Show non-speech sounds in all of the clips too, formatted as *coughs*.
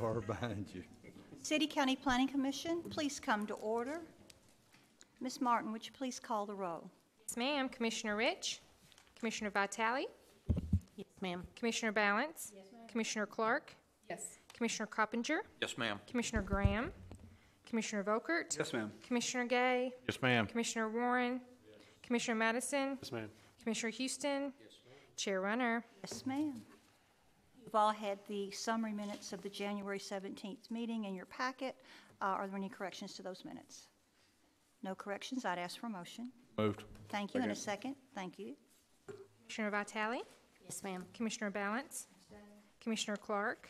far behind you. City County Planning Commission, please come to order. Ms. Martin, would you please call the roll? Yes, ma'am. Commissioner Rich? Commissioner Vitale? Yes, ma'am. Commissioner Balance? Yes, ma'am. Commissioner Clark? Yes. Commissioner Coppinger? Yes, ma'am. Commissioner Graham? Commissioner Vokert? Yes, ma'am. Commissioner Gay? Yes, ma'am. Commissioner Warren? Commissioner Madison? Yes, ma'am. Commissioner Houston? Yes, ma'am. Chair Runner? Yes, ma'am. You've all had the summary minutes of the January 17th meeting in your packet. Uh, Are there any corrections to those minutes? No corrections, I'd ask for a motion. Moved. Thank you, and a second. Thank you. Commissioner Vitale? Yes, ma'am. Commissioner Balance? Commissioner Clark?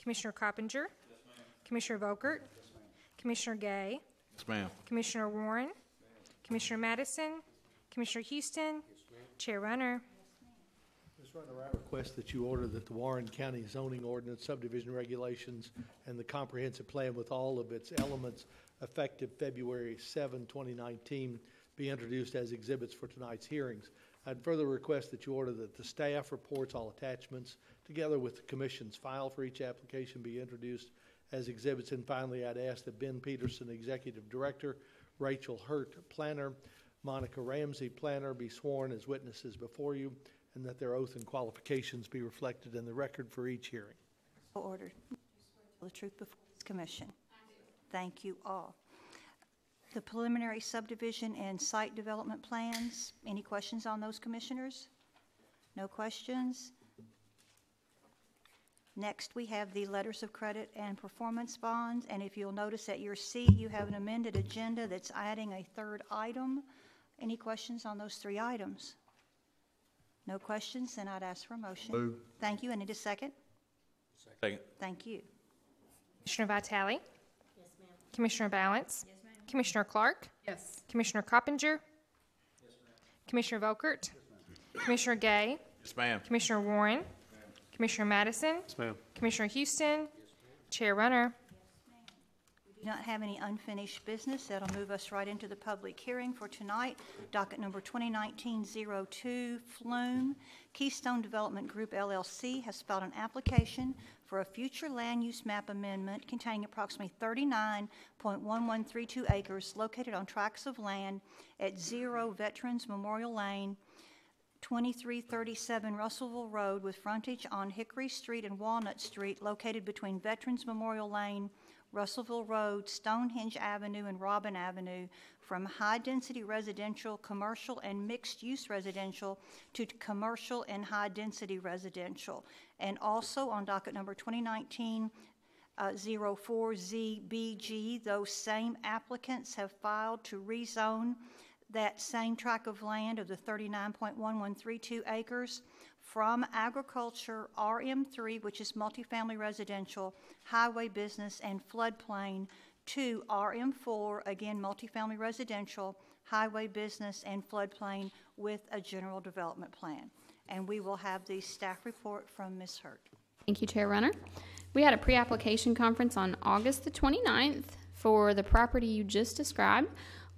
Commissioner Coppinger? Commissioner Vokert? Commissioner Gay? Yes, ma'am. Commissioner Warren? Commissioner Madison? Commissioner Houston? Chair Runner? Runner, I request that you order that the Warren County zoning ordinance, subdivision regulations, and the comprehensive plan with all of its elements effective February 7, 2019, be introduced as exhibits for tonight's hearings. I'd further request that you order that the staff reports, all attachments, together with the commission's file for each application, be introduced as exhibits. And finally, I'd ask that Ben Peterson, Executive Director, Rachel Hurt, Planner, Monica Ramsey, Planner, be sworn as witnesses before you, and that their oath and qualifications be reflected in the record for each hearing. So ordered. The truth before this commission. Thank you all. The preliminary subdivision and site development plans, any questions on those, commissioners? No questions? Next, we have the letters of credit and performance bonds, and if you'll notice at your seat, you have an amended agenda that's adding a third item. Any questions on those three items? No questions, then I'd ask for a motion. Move. Thank you, and need a second? Second. Thank you. Commissioner Vitale? Yes, ma'am. Commissioner Balance? Yes, ma'am. Commissioner Clark? Yes. Commissioner Coppinger? Yes, ma'am. Commissioner Vokert? Commissioner Gay? Yes, ma'am. Commissioner Warren? Commissioner Madison? Yes, ma'am. Commissioner Houston? Chair Runner? Not have any unfinished business. That'll move us right into the public hearing for tonight. Docket number 2019-02, FLUM. Keystone Development Group LLC has filed an application for a future land use map amendment containing approximately 39.1132 acres located on tracts of land at Zero Veterans Memorial Lane, 2337 Russellville Road with frontage on Hickory Street and Walnut Street located between Veterans Memorial Lane, Russellville Road, Stonehenge Avenue, and Robin Avenue from high-density residential, commercial, and mixed-use residential to commercial and high-density residential. And also on docket number 2019 uh, 04ZBG, those same applicants have filed to rezone that same tract of land of the 39.1132 acres from agriculture RM3, which is multifamily residential, highway business, and floodplain, to RM4, again, multifamily residential, highway business, and floodplain with a general development plan. And we will have the staff report from Ms. Hurt. Thank you, Chair Runner. We had a pre-application conference on August the 29th for the property you just described,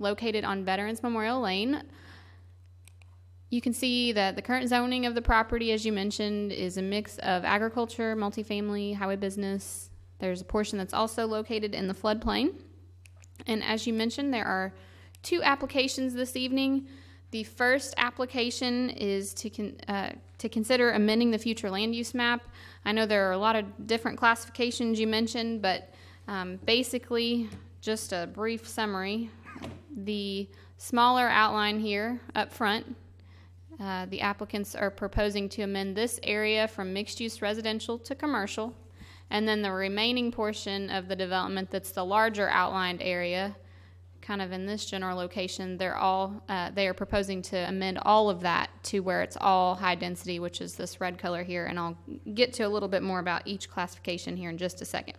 located on Veterans Memorial Lane. You can see that the current zoning of the property, as you mentioned, is a mix of agriculture, multifamily, highway business. There's a portion that's also located in the floodplain. And as you mentioned, there are two applications this evening. The first application is to con- uh, to consider amending the future land use map. I know there are a lot of different classifications you mentioned, but um, basically, just a brief summary. The smaller outline here up front, uh, the applicants are proposing to amend this area from mixed-use residential to commercial, and then the remaining portion of the development that's the larger outlined area kind of in this general location, they're all, uh, they are proposing to amend all of that to where it's all high density, which is this red color here, and I'll get to a little bit more about each classification here in just a second.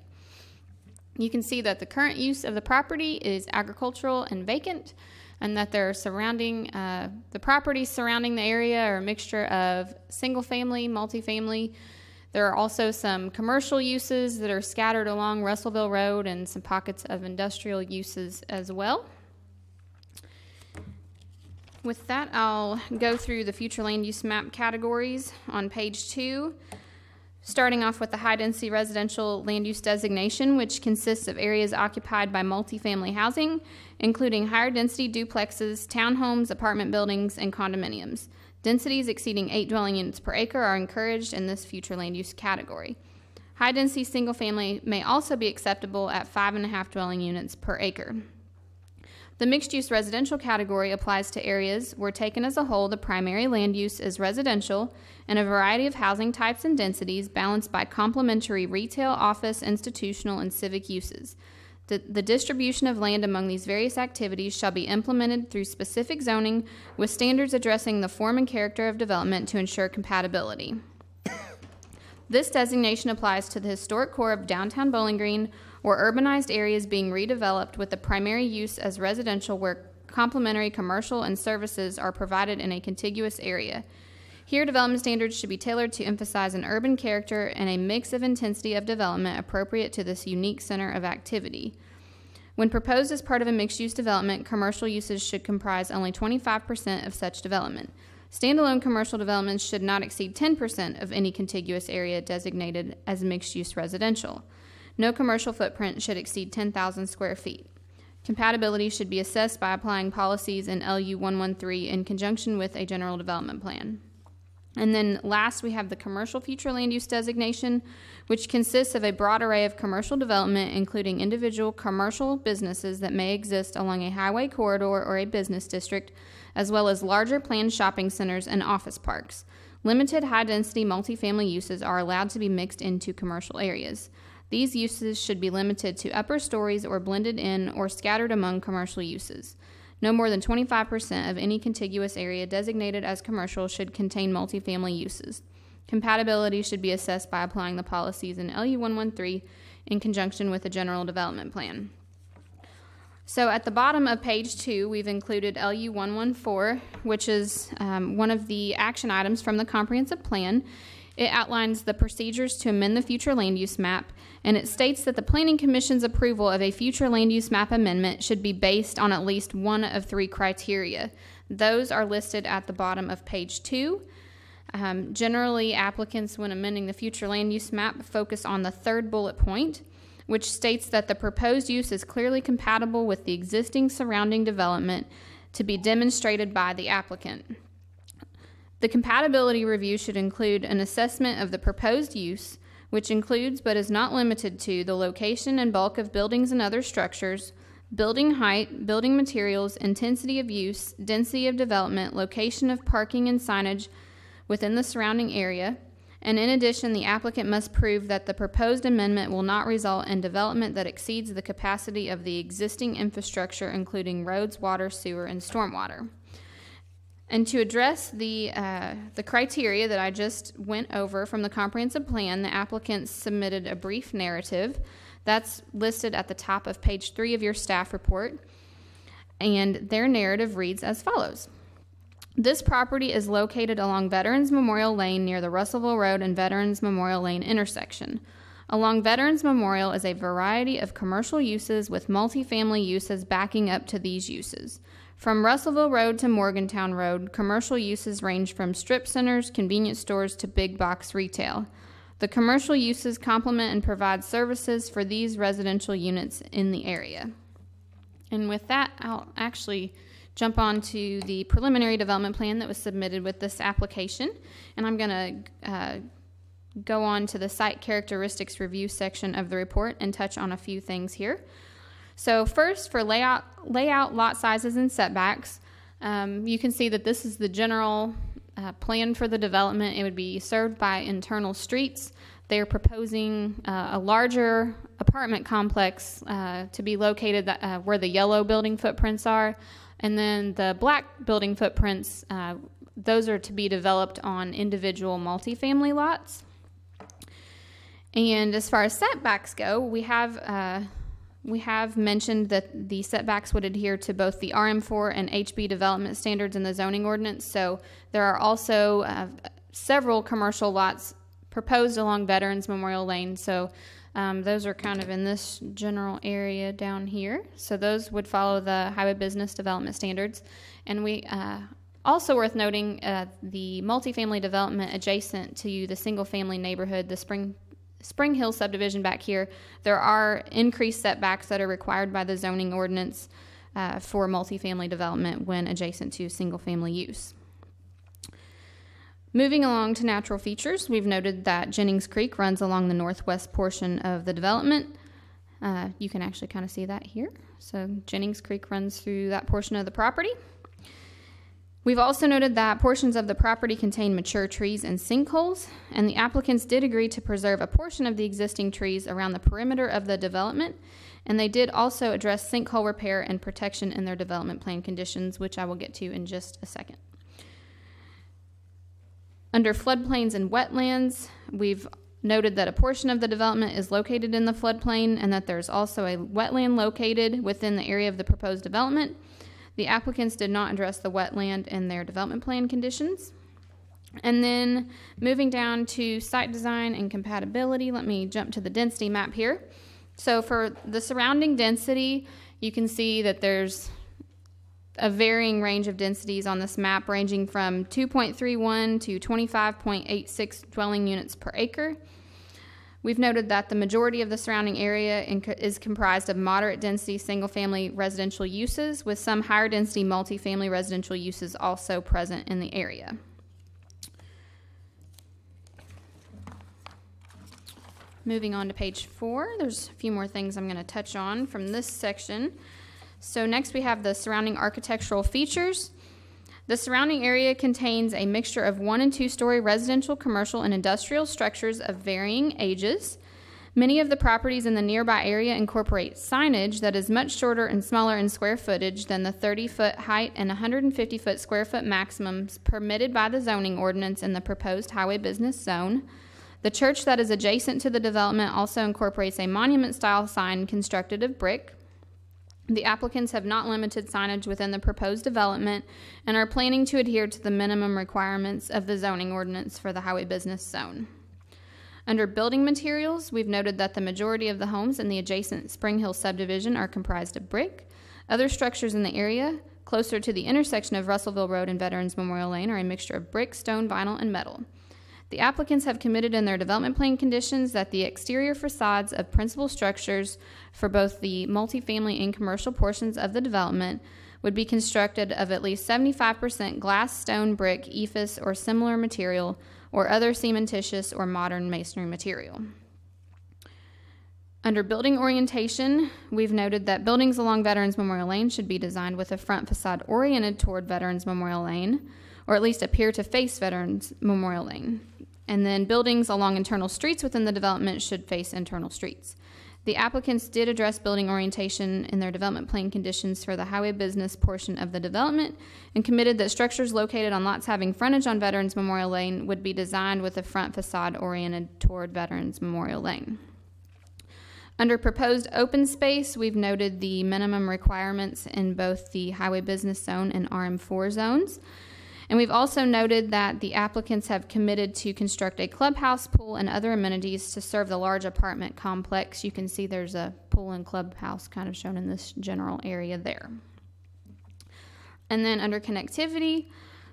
You can see that the current use of the property is agricultural and vacant, and that there are surrounding, uh, the properties surrounding the area are a mixture of single family, multifamily, there are also some commercial uses that are scattered along Russellville Road and some pockets of industrial uses as well. With that, I'll go through the future land use map categories on page two. Starting off with the high-density residential land use designation, which consists of areas occupied by multifamily housing, including higher-density duplexes, townhomes, apartment buildings, and condominiums. Densities exceeding eight dwelling units per acre are encouraged in this future land use category. High-density single-family may also be acceptable at five and a half dwelling units per acre. The mixed-use residential category applies to areas where taken as a whole, the primary land use is residential and a variety of housing types and densities balanced by complementary retail, office, institutional, and civic uses. The, the distribution of land among these various activities shall be implemented through specific zoning with standards addressing the form and character of development to ensure compatibility. *coughs* This designation applies to the historic core of downtown Bowling Green or urbanized areas being redeveloped with the primary use as residential where complementary commercial and services are provided in a contiguous area. Here, development standards should be tailored to emphasize an urban character and a mix of intensity of development appropriate to this unique center of activity. When proposed as part of a mixed use development, commercial uses should comprise only 25% of such development. Standalone commercial developments should not exceed 10% of any contiguous area designated as mixed use residential. No commercial footprint should exceed 10,000 square feet. Compatibility should be assessed by applying policies in LU 113 in conjunction with a general development plan. And then last, we have the commercial future land use designation, which consists of a broad array of commercial development, including individual commercial businesses that may exist along a highway corridor or a business district, as well as larger planned shopping centers and office parks. Limited high density multifamily uses are allowed to be mixed into commercial areas. These uses should be limited to upper stories or blended in or scattered among commercial uses. No more than 25% of any contiguous area designated as commercial should contain multifamily uses. Compatibility should be assessed by applying the policies in LU 113 in conjunction with a general development plan. So at the bottom of page two, we've included LU 114, which is um, one of the action items from the comprehensive plan. It outlines the procedures to amend the future land use map, and it states that the Planning Commission's approval of a future land use map amendment should be based on at least one of three criteria. Those are listed at the bottom of page two. Um, generally, applicants, when amending the future land use map, focus on the third bullet point, which states that the proposed use is clearly compatible with the existing surrounding development to be demonstrated by the applicant. The compatibility review should include an assessment of the proposed use, which includes but is not limited to the location and bulk of buildings and other structures, building height, building materials, intensity of use, density of development, location of parking and signage within the surrounding area. And in addition, the applicant must prove that the proposed amendment will not result in development that exceeds the capacity of the existing infrastructure, including roads, water, sewer, and stormwater. And to address the, uh, the criteria that I just went over from the comprehensive plan, the applicant submitted a brief narrative. That's listed at the top of page three of your staff report. And their narrative reads as follows This property is located along Veterans Memorial Lane near the Russellville Road and Veterans Memorial Lane intersection. Along Veterans Memorial is a variety of commercial uses with multifamily uses backing up to these uses. From Russellville Road to Morgantown Road, commercial uses range from strip centers, convenience stores, to big box retail. The commercial uses complement and provide services for these residential units in the area. And with that, I'll actually jump on to the preliminary development plan that was submitted with this application. And I'm going to uh, go on to the site characteristics review section of the report and touch on a few things here. So first, for layout, layout lot sizes and setbacks, um, you can see that this is the general uh, plan for the development. It would be served by internal streets. They're proposing uh, a larger apartment complex uh, to be located uh, where the yellow building footprints are, and then the black building footprints. Uh, those are to be developed on individual multifamily lots. And as far as setbacks go, we have uh, we have mentioned that the setbacks would adhere to both the RM4 and HB development standards in the zoning ordinance. So there are also uh, several commercial lots proposed along Veterans Memorial Lane. So um, those are kind of in this general area down here. So those would follow the highway business development standards. And we uh, Also worth noting, uh, the multifamily development adjacent to the single-family neighborhood, the Spring Spring Hill subdivision back here, there are increased setbacks that are required by the zoning ordinance uh, for multifamily development when adjacent to single-family use. Moving along to natural features, we've noted that Jennings Creek runs along the northwest portion of the development. Uh, you can actually kind of see that here. So Jennings Creek runs through that portion of the property. We've also noted that portions of the property contain mature trees and sinkholes, and the applicants did agree to preserve a portion of the existing trees around the perimeter of the development, and they did also address sinkhole repair and protection in their development plan conditions, which I will get to in just a second. Under floodplains and wetlands, we've noted that a portion of the development is located in the floodplain and that there's also a wetland located within the area of the proposed development. The applicants did not address the wetland in their development plan conditions. And then moving down to site design and compatibility, let me jump to the density map here. So for the surrounding density, you can see that there's a varying range of densities on this map, ranging from 2.31 to 25.86 dwelling units per acre. We've noted that the majority of the surrounding area is comprised of moderate density single family residential uses, with some higher density multifamily residential uses also present in the area. Moving on to page four, there's a few more things I'm going to touch on from this section. So, next we have the surrounding architectural features. The surrounding area contains a mixture of one and two story residential, commercial, and industrial structures of varying ages. Many of the properties in the nearby area incorporate signage that is much shorter and smaller in square footage than the 30 foot height and 150 foot square foot maximums permitted by the zoning ordinance in the proposed highway business zone. The church that is adjacent to the development also incorporates a monument style sign constructed of brick. The applicants have not limited signage within the proposed development and are planning to adhere to the minimum requirements of the zoning ordinance for the highway business zone. Under building materials, we've noted that the majority of the homes in the adjacent Spring Hill subdivision are comprised of brick. Other structures in the area, closer to the intersection of Russellville Road and Veterans Memorial Lane, are a mixture of brick, stone, vinyl, and metal. The applicants have committed in their development plan conditions that the exterior facades of principal structures for both the multifamily and commercial portions of the development would be constructed of at least 75% glass, stone, brick, EIFS, or similar material, or other cementitious or modern masonry material. Under building orientation, we've noted that buildings along Veterans Memorial Lane should be designed with a front facade oriented toward Veterans Memorial Lane, or at least appear to face Veterans Memorial Lane. And then buildings along internal streets within the development should face internal streets. The applicants did address building orientation in their development plan conditions for the highway business portion of the development and committed that structures located on lots having frontage on Veterans Memorial Lane would be designed with a front facade oriented toward Veterans Memorial Lane. Under proposed open space, we've noted the minimum requirements in both the highway business zone and RM4 zones. And we've also noted that the applicants have committed to construct a clubhouse, pool, and other amenities to serve the large apartment complex. You can see there's a pool and clubhouse kind of shown in this general area there. And then under connectivity,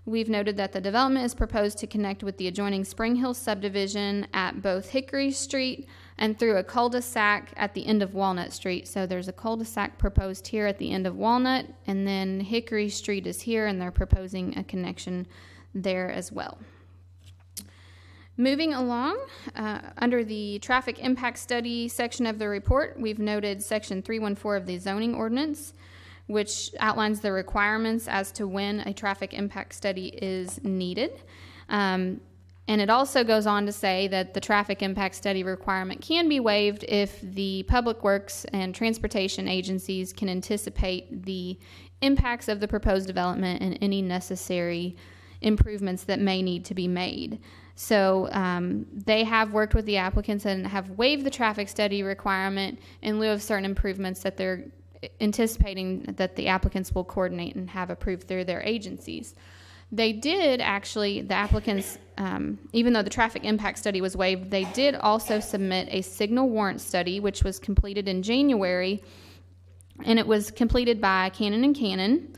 we've noted that the development is proposed to connect with the adjoining Spring Hill subdivision at both Hickory Street and through a cul-de-sac at the end of Walnut Street. So there's a cul-de-sac proposed here at the end of Walnut, and then Hickory Street is here, and they're proposing a connection there as well. Moving along, uh, under the traffic impact study section of the report, we've noted section 314 of the zoning ordinance, which outlines the requirements as to when a traffic impact study is needed. Um, and it also goes on to say that the traffic impact study requirement can be waived if the public works and transportation agencies can anticipate the impacts of the proposed development and any necessary improvements that may need to be made. So um, they have worked with the applicants and have waived the traffic study requirement in lieu of certain improvements that they're anticipating that the applicants will coordinate and have approved through their agencies. They did actually, the applicants, um, even though the traffic impact study was waived, they did also submit a signal warrant study, which was completed in January, and it was completed by Cannon and Cannon.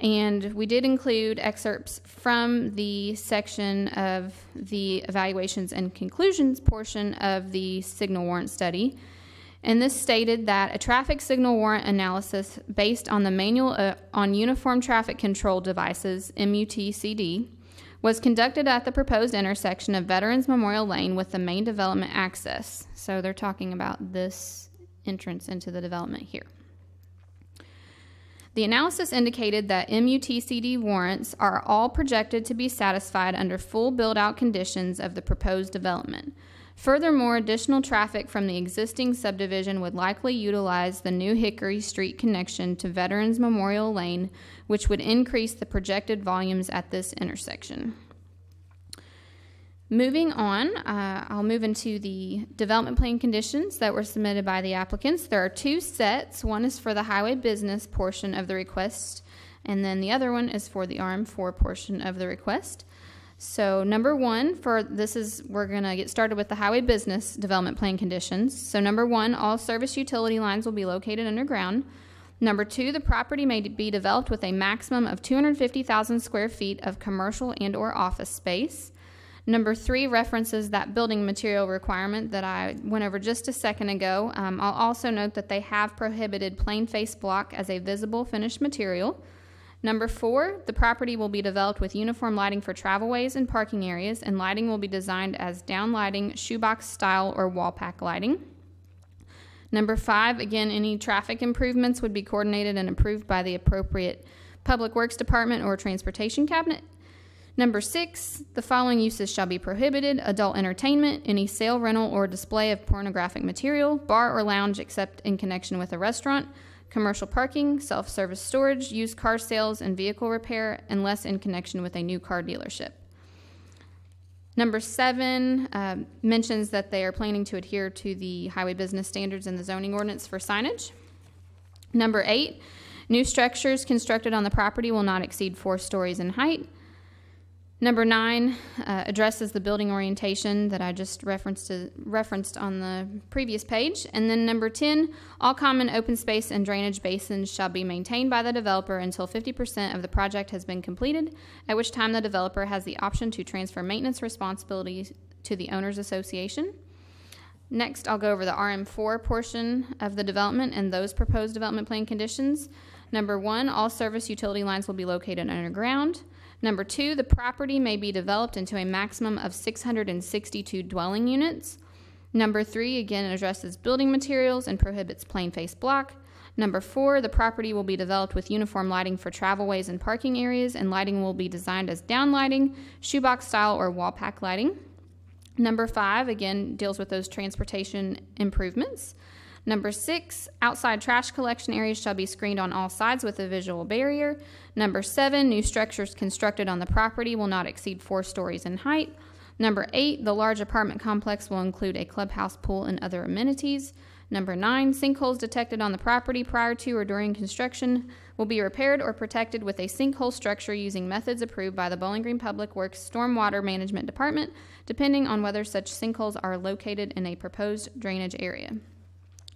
And we did include excerpts from the section of the evaluations and conclusions portion of the signal warrant study. And this stated that a traffic signal warrant analysis based on the Manual uh, on Uniform Traffic Control Devices, MUTCD, was conducted at the proposed intersection of Veterans Memorial Lane with the main development access. So they're talking about this entrance into the development here. The analysis indicated that MUTCD warrants are all projected to be satisfied under full build out conditions of the proposed development. Furthermore, additional traffic from the existing subdivision would likely utilize the new Hickory Street connection to Veterans Memorial Lane, which would increase the projected volumes at this intersection. Moving on, uh, I'll move into the development plan conditions that were submitted by the applicants. There are two sets. One is for the highway business portion of the request, and then the other one is for the RM4 portion of the request. So, number one, for this is we're going to get started with the highway business development plan conditions. So, number one, all service utility lines will be located underground. Number two, the property may be developed with a maximum of 250,000 square feet of commercial and/or office space. Number three references that building material requirement that I went over just a second ago. Um, I'll also note that they have prohibited plain face block as a visible finished material. Number four, the property will be developed with uniform lighting for travelways and parking areas, and lighting will be designed as down lighting, shoebox style, or wall pack lighting. Number five, again, any traffic improvements would be coordinated and approved by the appropriate Public Works Department or Transportation Cabinet. Number six, the following uses shall be prohibited adult entertainment, any sale, rental, or display of pornographic material, bar or lounge except in connection with a restaurant, commercial parking, self service storage, used car sales, and vehicle repair, unless in connection with a new car dealership. Number seven uh, mentions that they are planning to adhere to the highway business standards and the zoning ordinance for signage. Number eight, new structures constructed on the property will not exceed four stories in height. Number nine uh, addresses the building orientation that I just referenced to, referenced on the previous page. And then number 10, all common open space and drainage basins shall be maintained by the developer until 50% of the project has been completed, at which time the developer has the option to transfer maintenance responsibilities to the owners association. Next, I'll go over the RM4 portion of the development and those proposed development plan conditions. Number one, all service utility lines will be located underground. Number two, the property may be developed into a maximum of 662 dwelling units. Number three, again, addresses building materials and prohibits plain face block. Number four, the property will be developed with uniform lighting for travelways and parking areas, and lighting will be designed as down lighting, shoebox style, or wall pack lighting. Number five, again, deals with those transportation improvements. Number six, outside trash collection areas shall be screened on all sides with a visual barrier. Number seven, new structures constructed on the property will not exceed four stories in height. Number eight, the large apartment complex will include a clubhouse, pool, and other amenities. Number nine, sinkholes detected on the property prior to or during construction will be repaired or protected with a sinkhole structure using methods approved by the Bowling Green Public Works Stormwater Management Department, depending on whether such sinkholes are located in a proposed drainage area.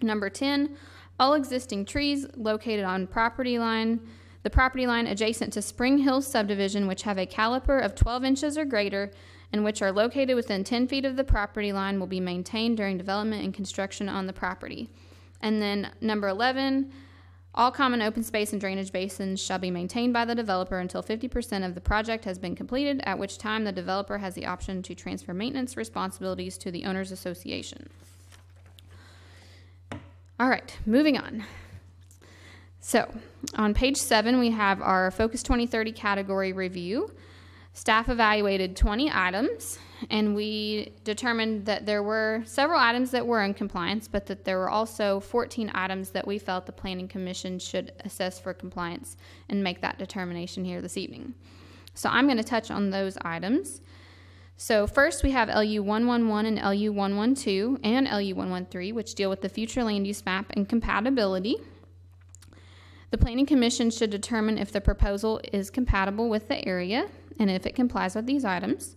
Number 10, all existing trees located on property line, the property line adjacent to Spring Hill subdivision which have a caliper of 12 inches or greater and which are located within 10 feet of the property line will be maintained during development and construction on the property. And then number 11, all common open space and drainage basins shall be maintained by the developer until 50% of the project has been completed, at which time the developer has the option to transfer maintenance responsibilities to the owners association. All right, moving on. So, on page seven, we have our Focus 2030 category review. Staff evaluated 20 items, and we determined that there were several items that were in compliance, but that there were also 14 items that we felt the Planning Commission should assess for compliance and make that determination here this evening. So, I'm going to touch on those items. So first we have LU 111 and LU 112 and LU 113, which deal with the future land use map and compatibility. The Planning Commission should determine if the proposal is compatible with the area and if it complies with these items.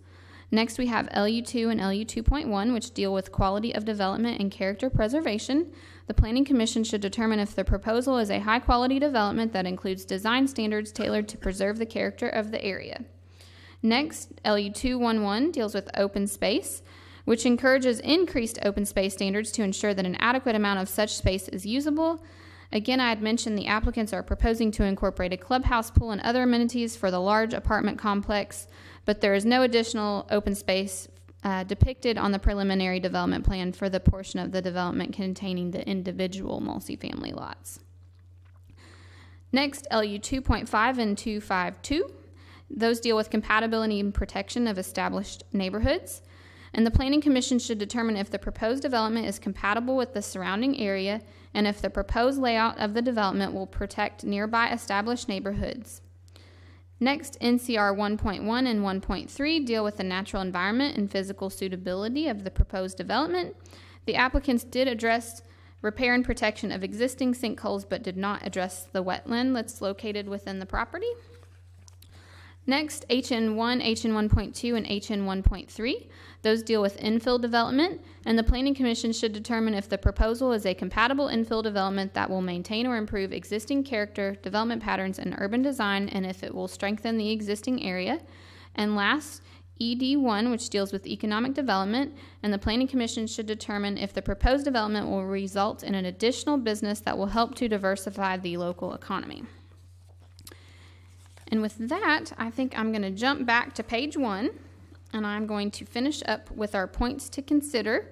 Next, we have LU2 and LU2.1, which deal with quality of development and character preservation. The Planning Commission should determine if the proposal is a high quality development that includes design standards tailored to preserve the character of the area. Next, LU211 deals with open space, which encourages increased open space standards to ensure that an adequate amount of such space is usable. Again, I had mentioned the applicants are proposing to incorporate a clubhouse pool and other amenities for the large apartment complex, but there is no additional open space uh, depicted on the preliminary development plan for the portion of the development containing the individual multifamily lots. Next, LU 2.5 and 252. Those deal with compatibility and protection of established neighborhoods. And the Planning Commission should determine if the proposed development is compatible with the surrounding area and if the proposed layout of the development will protect nearby established neighborhoods. Next, NCR 1.1 and 1.3 deal with the natural environment and physical suitability of the proposed development. The applicants did address repair and protection of existing sinkholes but did not address the wetland that's located within the property. Next, HN1, HN1.2, and HN1.3. Those deal with infill development, and the Planning Commission should determine if the proposal is a compatible infill development that will maintain or improve existing character, development patterns, and urban design, and if it will strengthen the existing area. And last, ED1, which deals with economic development, and the Planning Commission should determine if the proposed development will result in an additional business that will help to diversify the local economy. And with that, I think I'm going to jump back to page one and I'm going to finish up with our points to consider.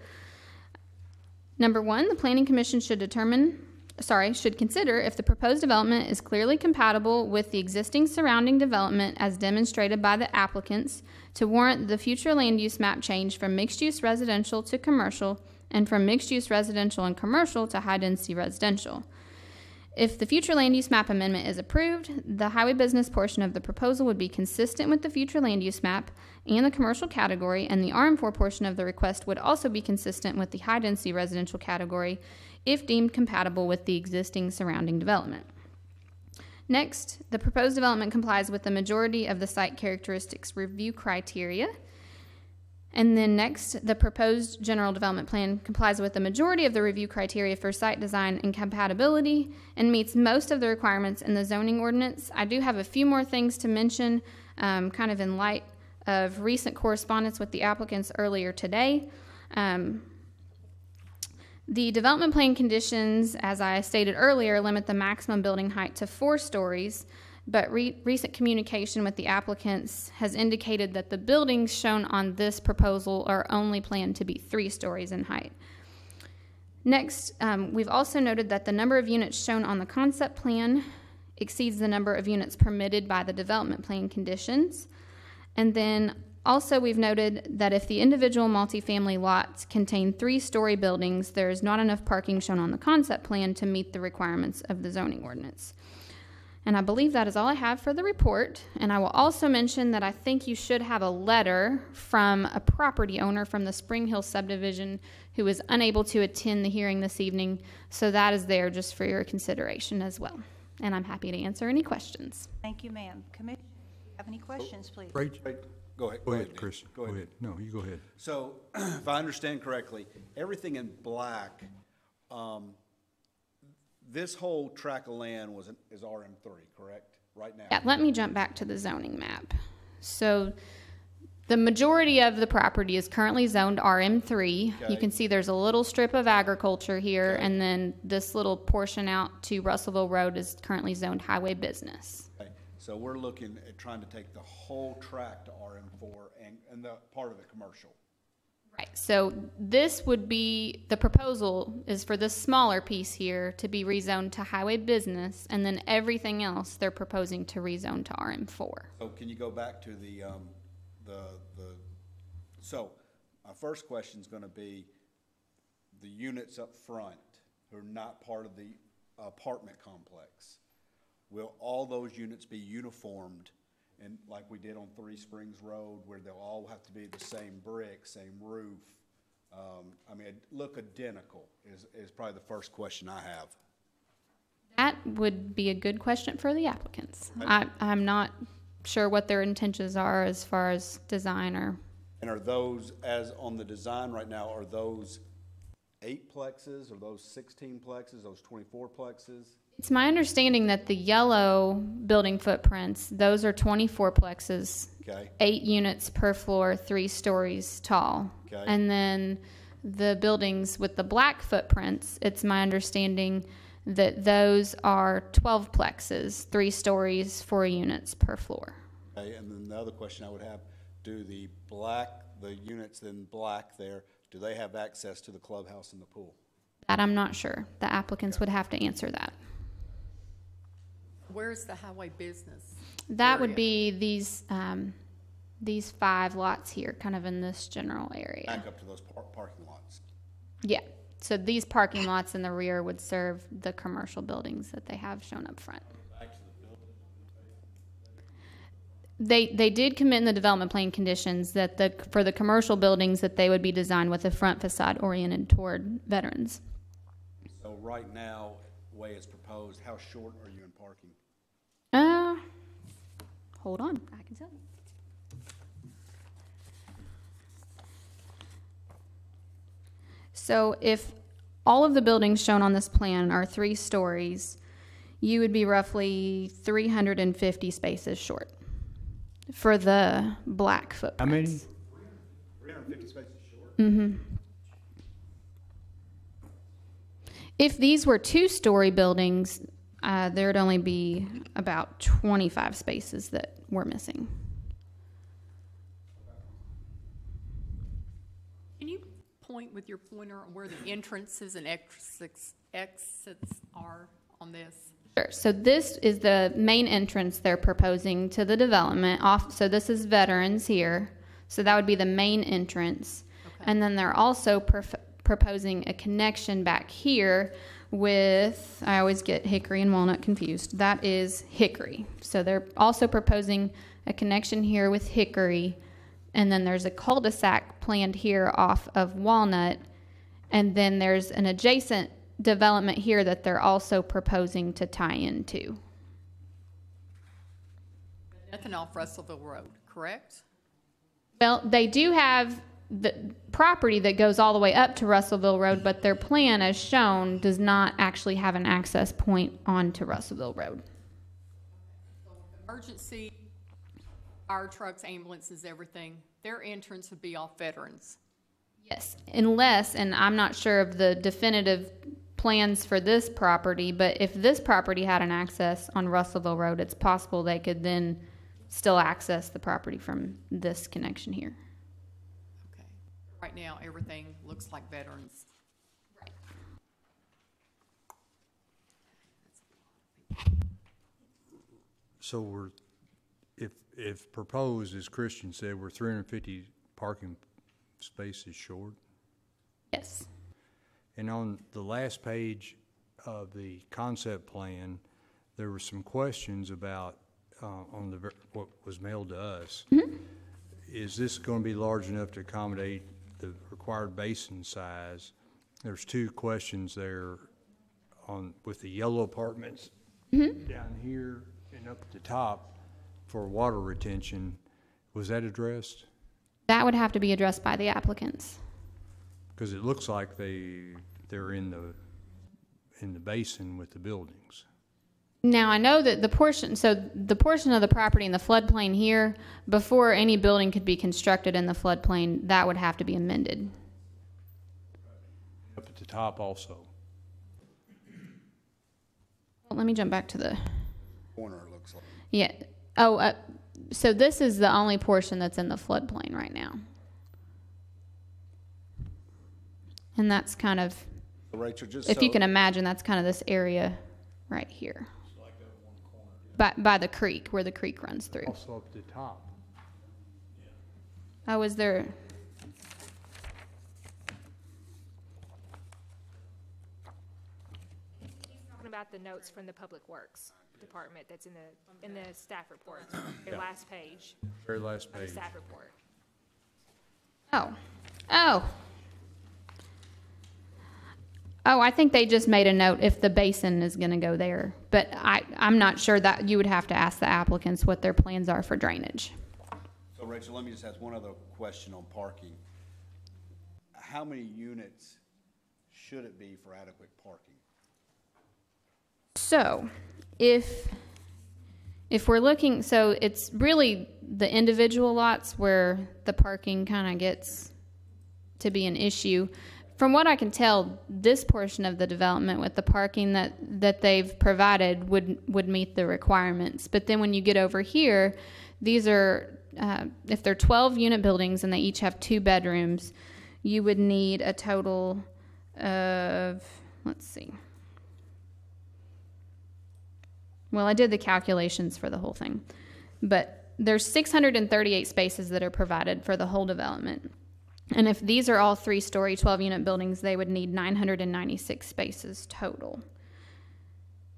Number one, the Planning Commission should determine, sorry, should consider if the proposed development is clearly compatible with the existing surrounding development as demonstrated by the applicants to warrant the future land use map change from mixed use residential to commercial and from mixed use residential and commercial to high density residential. If the future land use map amendment is approved, the highway business portion of the proposal would be consistent with the future land use map and the commercial category, and the RM4 portion of the request would also be consistent with the high density residential category if deemed compatible with the existing surrounding development. Next, the proposed development complies with the majority of the site characteristics review criteria. And then next, the proposed general development plan complies with the majority of the review criteria for site design and compatibility and meets most of the requirements in the zoning ordinance. I do have a few more things to mention, um, kind of in light of recent correspondence with the applicants earlier today. Um, the development plan conditions, as I stated earlier, limit the maximum building height to four stories but re- recent communication with the applicants has indicated that the buildings shown on this proposal are only planned to be three stories in height. Next, um, we've also noted that the number of units shown on the concept plan exceeds the number of units permitted by the development plan conditions. And then also, we've noted that if the individual multifamily lots contain three story buildings, there is not enough parking shown on the concept plan to meet the requirements of the zoning ordinance. And I believe that is all I have for the report. And I will also mention that I think you should have a letter from a property owner from the Spring Hill subdivision who was unable to attend the hearing this evening. So that is there just for your consideration as well. And I'm happy to answer any questions. Thank you, ma'am. Commissioner, you have any questions, please? Rachel, Wait, Go ahead. go ahead, Nick. Chris. Go ahead. No, you go ahead. So *clears throat* if I understand correctly, everything in black, um, this whole tract of land was, an- is RM three, correct? Right now? Yeah, let me jump back to the zoning map. So the majority of the property is currently zoned RM3. You can see there's a little strip of agriculture here, Okay. and then this little portion out to Russellville Road is currently zoned highway business. Okay, So we're looking at trying to take the whole tract to RM four and, and the part of the commercial. Right, so this would be, the proposal is for this smaller piece here to be rezoned to highway business, and then everything else they're proposing to rezone to RM4. So can you go back to the, um, the, the, so, my first question is gonna be the units up front who are not part of the apartment complex. Will all those units be uniformed and like we did on Three Springs Road, where they'll all have to be the same brick, same roof? Um, I mean, look identical is, is probably the first question I have. That would be a good question for the applicants. I, I'm not sure what their intentions are as far as design or, And are those, as on the design right now, are those eight plexes, or those sixteen plexes, those twenty-four plexes? It's my understanding that the yellow building footprints, those are 24 plexes, Okay, eight units per floor, three stories tall. Okay. And then the buildings with the black footprints, it's my understanding that those are 12 plexes, three stories, four units per floor. okay, and then the other question I would have, do the black, the units in black there, do they have access to the clubhouse and the pool? That I'm not sure. The applicants would have to answer that. Where's the highway business? That would be these, um, these five lots here, kind of in this general area. Back up to those par- parking lots. Yeah. So these parking lots in the rear would serve the commercial buildings that they have shown up front. They, they did commit in the development plan conditions that the, for the commercial buildings, that they would be designed with a front facade oriented toward veterans. So right now, way it's proposed, how short are you in parking? Uh, hold on, I can tell you. So if all of the buildings shown on this plan are three stories, you would be roughly 350 spaces short for the black footprints. How many? Three hundred and fifty spaces short? Mm-hmm. If these were two-story buildings, uh, there'd only be about 25 spaces that we're missing. Can you point with your pointer on where the entrances and exits, exits are on this? Sure. So this is the main entrance they're proposing to the development. Off. So this is veterans here. So that would be the main entrance, Okay. and then they're also proposing a connection back here with. I always get Hickory and Walnut confused. That is Hickory. So they're also proposing a connection here with Hickory, and then there's a cul-de-sac planned here off of Walnut, and then there's an adjacent development here that they're also proposing to tie into. Nothing off Russellville Road, correct? Well, they do have the property that goes all the way up to Russellville Road, but their plan, as shown, does not actually have an access point onto Russellville Road. Emergency, fire trucks, ambulances, everything, their entrance would be off Veterans. Yes, unless, and I'm not sure of the definitive plans for this property, but if this property had an access on Russellville Road, it's possible they could then still access the property from this connection here. Okay. Right now, everything looks like Veterans. So we're, if, if proposed, as Christian said, we're three hundred and fifty parking spaces short. Yes. And on the last page of the concept plan, there were some questions about, uh, on the, ver- what was mailed to us. Is this gonna be large enough to accommodate the required basin size? There's two questions there on, with the yellow apartments mm-hmm. down here and up at the top for water retention. Was that addressed? That would have to be addressed by the applicants. Because it looks like they, they're in the, in the basin with the buildings. Now, I know that the portion, so the portion of the property in the floodplain here, before any building could be constructed in the floodplain, that would have to be amended. Up at the top also. Well, Let me jump back to the, Corner, it looks like. yeah, oh, uh, so this is the only portion that's in the floodplain right now. And that's kind of, Rachel, just if you can imagine, that's kind of this area right here. By, by the creek, where the creek runs through. Also up the top. Oh, is there, Talking about the notes from the Public Works Department that's in the, in the staff report, your last page Very last of the page. staff report. Oh, oh. Oh, I think they just made a note if the basin is gonna go there, but I, I'm not sure that, you would have to ask the applicants what their plans are for drainage. So Rachel, let me just ask one other question on parking. How many units should it be for adequate parking? So, if if we're looking, so it's really the individual lots where the parking kind of gets to be an issue. From what I can tell, this portion of the development with the parking that that they've provided would would meet the requirements. But then when you get over here, these are uh, if they're 12 unit buildings and they each have two bedrooms, you would need a total of let's see. Well, I did the calculations for the whole thing, but there's 638 spaces that are provided for the whole development. And if these are all three story, 12 unit buildings, they would need 996 spaces total.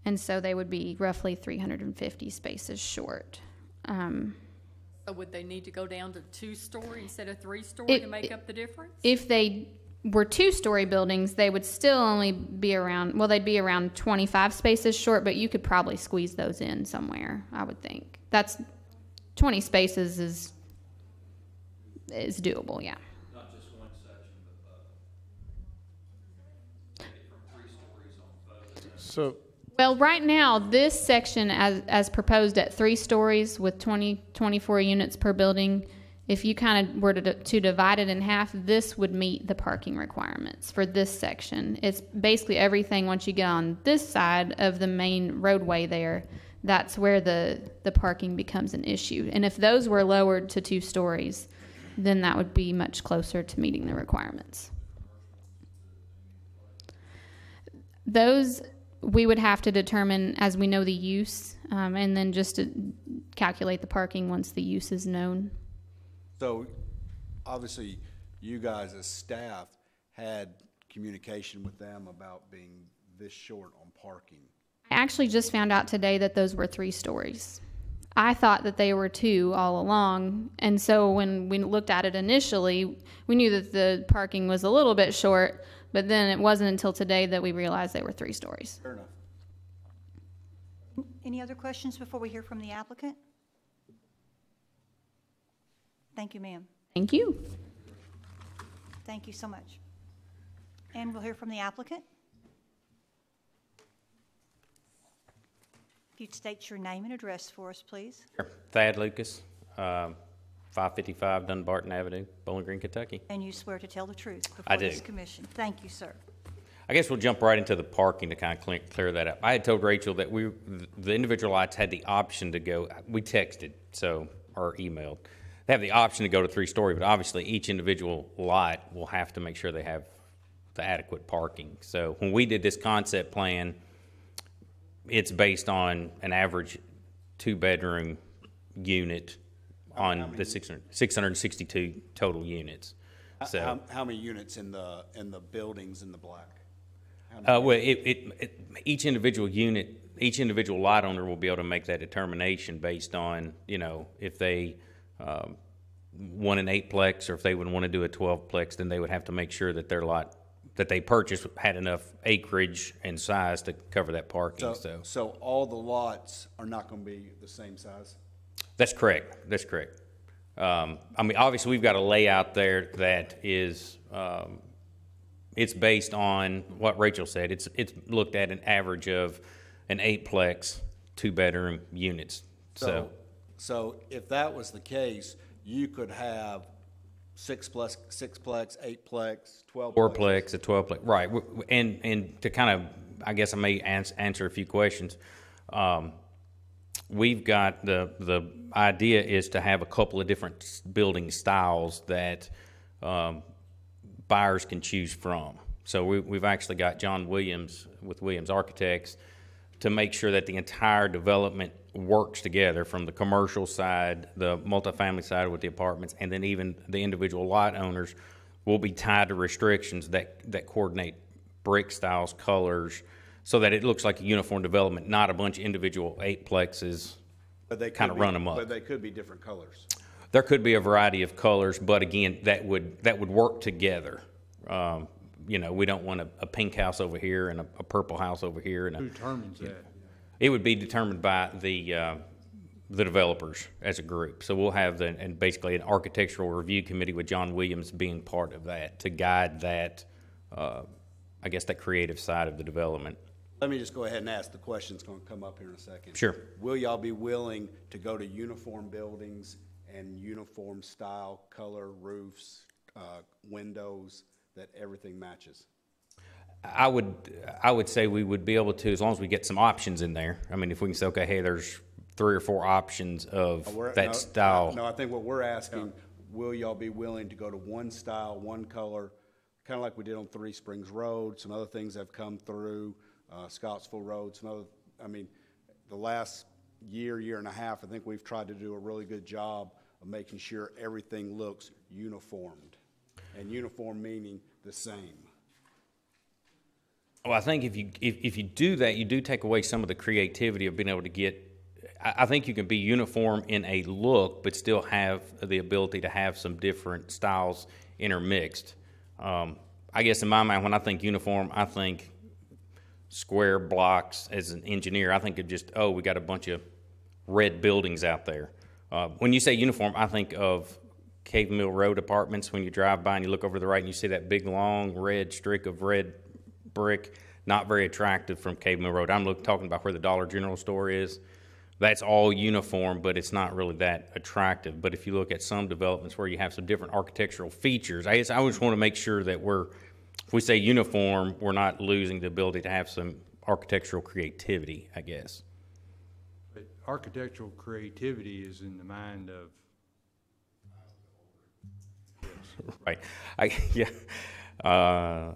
And so they would be roughly 350 spaces short. Um, So would they need to go down to two-story instead of three-story It- to make it- up the difference? if they were two story buildings, they would still only be around, well, they'd be around 25 spaces short, but you could probably squeeze those in somewhere, I would think. That's 20 spaces is is doable, yeah. Not just one section, but from three stories on both. So, Well, right now, this section as, as proposed at three stories with 20, 24 units per building, if you kind of were to, to divide it in half, this would meet the parking requirements for this section. It's basically everything once you get on this side of the main roadway there, that's where the, the parking becomes an issue. And if those were lowered to two stories, then that would be much closer to meeting the requirements. Those we would have to determine as we know the use, um, and then just to calculate the parking once the use is known. So, obviously, you guys as staff had communication with them about being this short on parking. I actually just found out today that those were three stories. I thought that they were two all along, and so when we looked at it initially, we knew that the parking was a little bit short, but then it wasn't until today that we realized they were three stories. Fair enough. Any other questions before we hear from the applicant? Thank you, ma'am. Thank you. Thank you so much. And we'll hear from the applicant. If you'd state your name and address for us, please. Thad Lucas, um, 555 Dunbarton Avenue, Bowling Green, Kentucky. And you swear to tell the truth I before this commission. Thank you, sir. I guess we'll jump right into the parking to kind of clear, clear that up. I had told Rachel that we, the individual lots had the option to go, we texted, so, or emailed. They have the option to go to three-story, but obviously each individual lot will have to make sure they have the adequate parking. So when we did this concept plan, it's based on an average two-bedroom unit on the 600 662 total units. So. How, how many units in the, in the buildings in the black? Uh, well, it, it, it, each individual unit, each individual lot owner will be able to make that determination based on, you know, if they, um, want an eightplex or if they would want to do a twelveplex, then they would have to make sure that their lot, that they purchased had enough acreage and size to cover that parking, So, so. so all the lots are not gonna be the same size? That's correct. That's correct. Um, I mean, obviously, we've got a layout there that is, um, it's based on what Rachel said. It's, it's looked at an average of an eightplex, two-bedroom units. So, So if that was the case, you could have six plus, sixplex, eightplex, twelve. fourplex, a twelveplex, right. And, and to kind of, I guess I may ans- answer a few questions. Um, we've got the, the idea is to have a couple of different building styles that, um, buyers can choose from. So we, we've actually got John Williams with Williams Architects to make sure that the entire development works together from the commercial side, the multifamily side with the apartments, and then even the individual lot owners will be tied to restrictions that, that coordinate brick styles, colors, so that it looks like a uniform development, not a bunch of individual eightplexes But they kind of run them up. But they could be different colors. There could be a variety of colors, but again, that would, that would work together. Um, you know, we don't want a, a pink house over here and a, a purple house over here and a. Who determines that? It would be determined by the, uh, the developers as a group. So we'll have the, and basically an architectural review committee with John Williams being part of that to guide that, uh, I guess, that creative side of the development. Let me just go ahead and ask the question that's gonna come up here in a second. Sure. Will y'all be willing to go to uniform buildings and uniform style, color, roofs, uh, windows, that everything matches? I would, I would say we would be able to, as long as we get some options in there. I mean, if we can say, okay, hey, there's three or four options of We're- no, that style. No, I think what we're asking, will y'all be willing to go to one style, one color, kind of like we did on Three Springs Road, some other things have come through, uh, Scottsville Road, some other, I mean, the last year, year and a half, I think we've tried to do a really good job of making sure everything looks uniformed. And uniform meaning the same. Well, I think if you, if, if you do that, you do take away some of the creativity of being able to get, I, I think you can be uniform in a look, but still have the ability to have some different styles intermixed. Um, I guess in my mind, when I think uniform, I think square blocks as an engineer. I think of just, oh, we got a bunch of red buildings out there. Uh, when you say uniform, I think of Cave Mill Road apartments. When you drive by and you look over to the right and you see that big long red streak of red brick, not very attractive from Cave Mill Road. I'm look, talking about where the Dollar General store is. That's all uniform, but it's not really that attractive. But if you look at some developments where you have some different architectural features, I guess I just want to make sure that we're, if we say uniform, we're not losing the ability to have some architectural creativity, I guess. But architectural creativity is in the mind of, *laughs* Right. I, *laughs* yeah. Uh,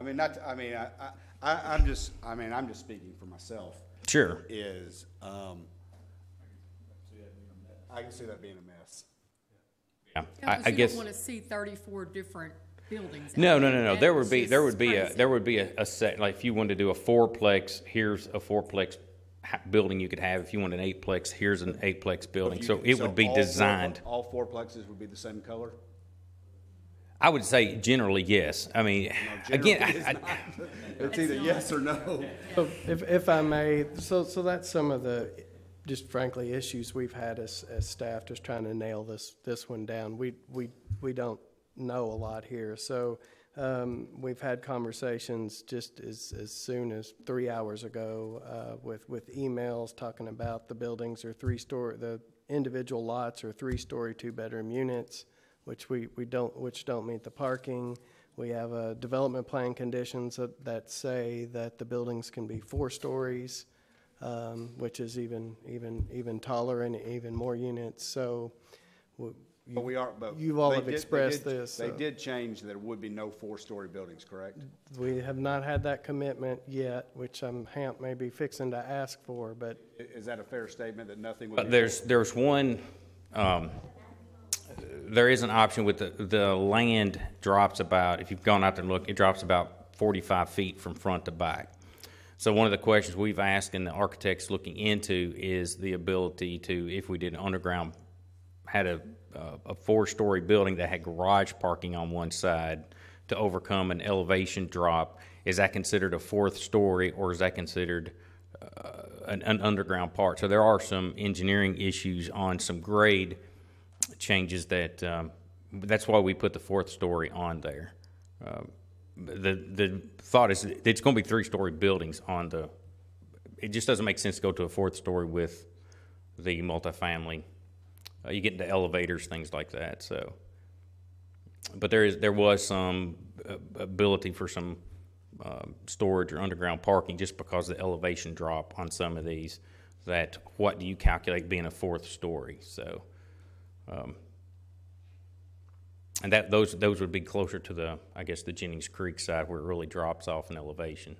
I mean, not, I mean, I, I, I- I'm just, I mean, I'm just speaking for myself. sure. is, um, I can see that being a mess. Yeah. Yeah, I, I because you guess. don't want to see thirty-four different buildings. No, no, no, no. That There is would be, there would be a, there would be a, a set, like if you wanted to do a fourplex, here's a fourplex ha- building you could have. If you want an eightplex, here's an eightplex building. So it would be all four- designed. All fourplexes would be the same color? I would say generally, yes. I mean, again, it's I, I, not. *laughs* It's either yes or no. So If, if I may, so, so that's some of the, just frankly, issues we've had as, as staff, just trying to nail this, this one down. We, we, we don't know a lot here, so, um, we've had conversations just as, as soon as three hours ago, uh, with, with emails talking about the buildings are three-story, the individual lots are three-story, two-bedroom units, which we, we don't, which don't meet the parking. We have a development plan conditions that, that say that the buildings can be four stories, um, which is even, even, even taller and even more units, so. W- you- But we are, but. You all they have did- they expressed did- this. They so did change, that there would be no four-story buildings, correct? We have not had that commitment yet, which I'm, Hamp may be fixing to ask for, but I- Is that a fair statement, that nothing would But be? there's, there's one, um, there is an option with the, the land drops about, if you've gone out there and looked, it drops about forty-five feet from front to back. So one of the questions we've asked and the architect's looking into is the ability to, if we did an underground, had a, uh, a four-story building that had garage parking on one side to overcome an elevation drop, is that considered a fourth story or is that considered uh, an, an underground part? So there are some engineering issues on some grade changes that, um, that's why we put the fourth story on there. Um, The, the thought is, it's gonna be three-story buildings on the, it just doesn't make sense to go to a fourth story with the multifamily. Uh, you get into elevators, things like that, so. But there is, there was some uh, ability for some, um, storage or underground parking just because the elevation drop on some of these, that what do you calculate being a fourth story, so. um, And that, those, those would be closer to the, I guess, the Jennings Creek side where it really drops off in elevation.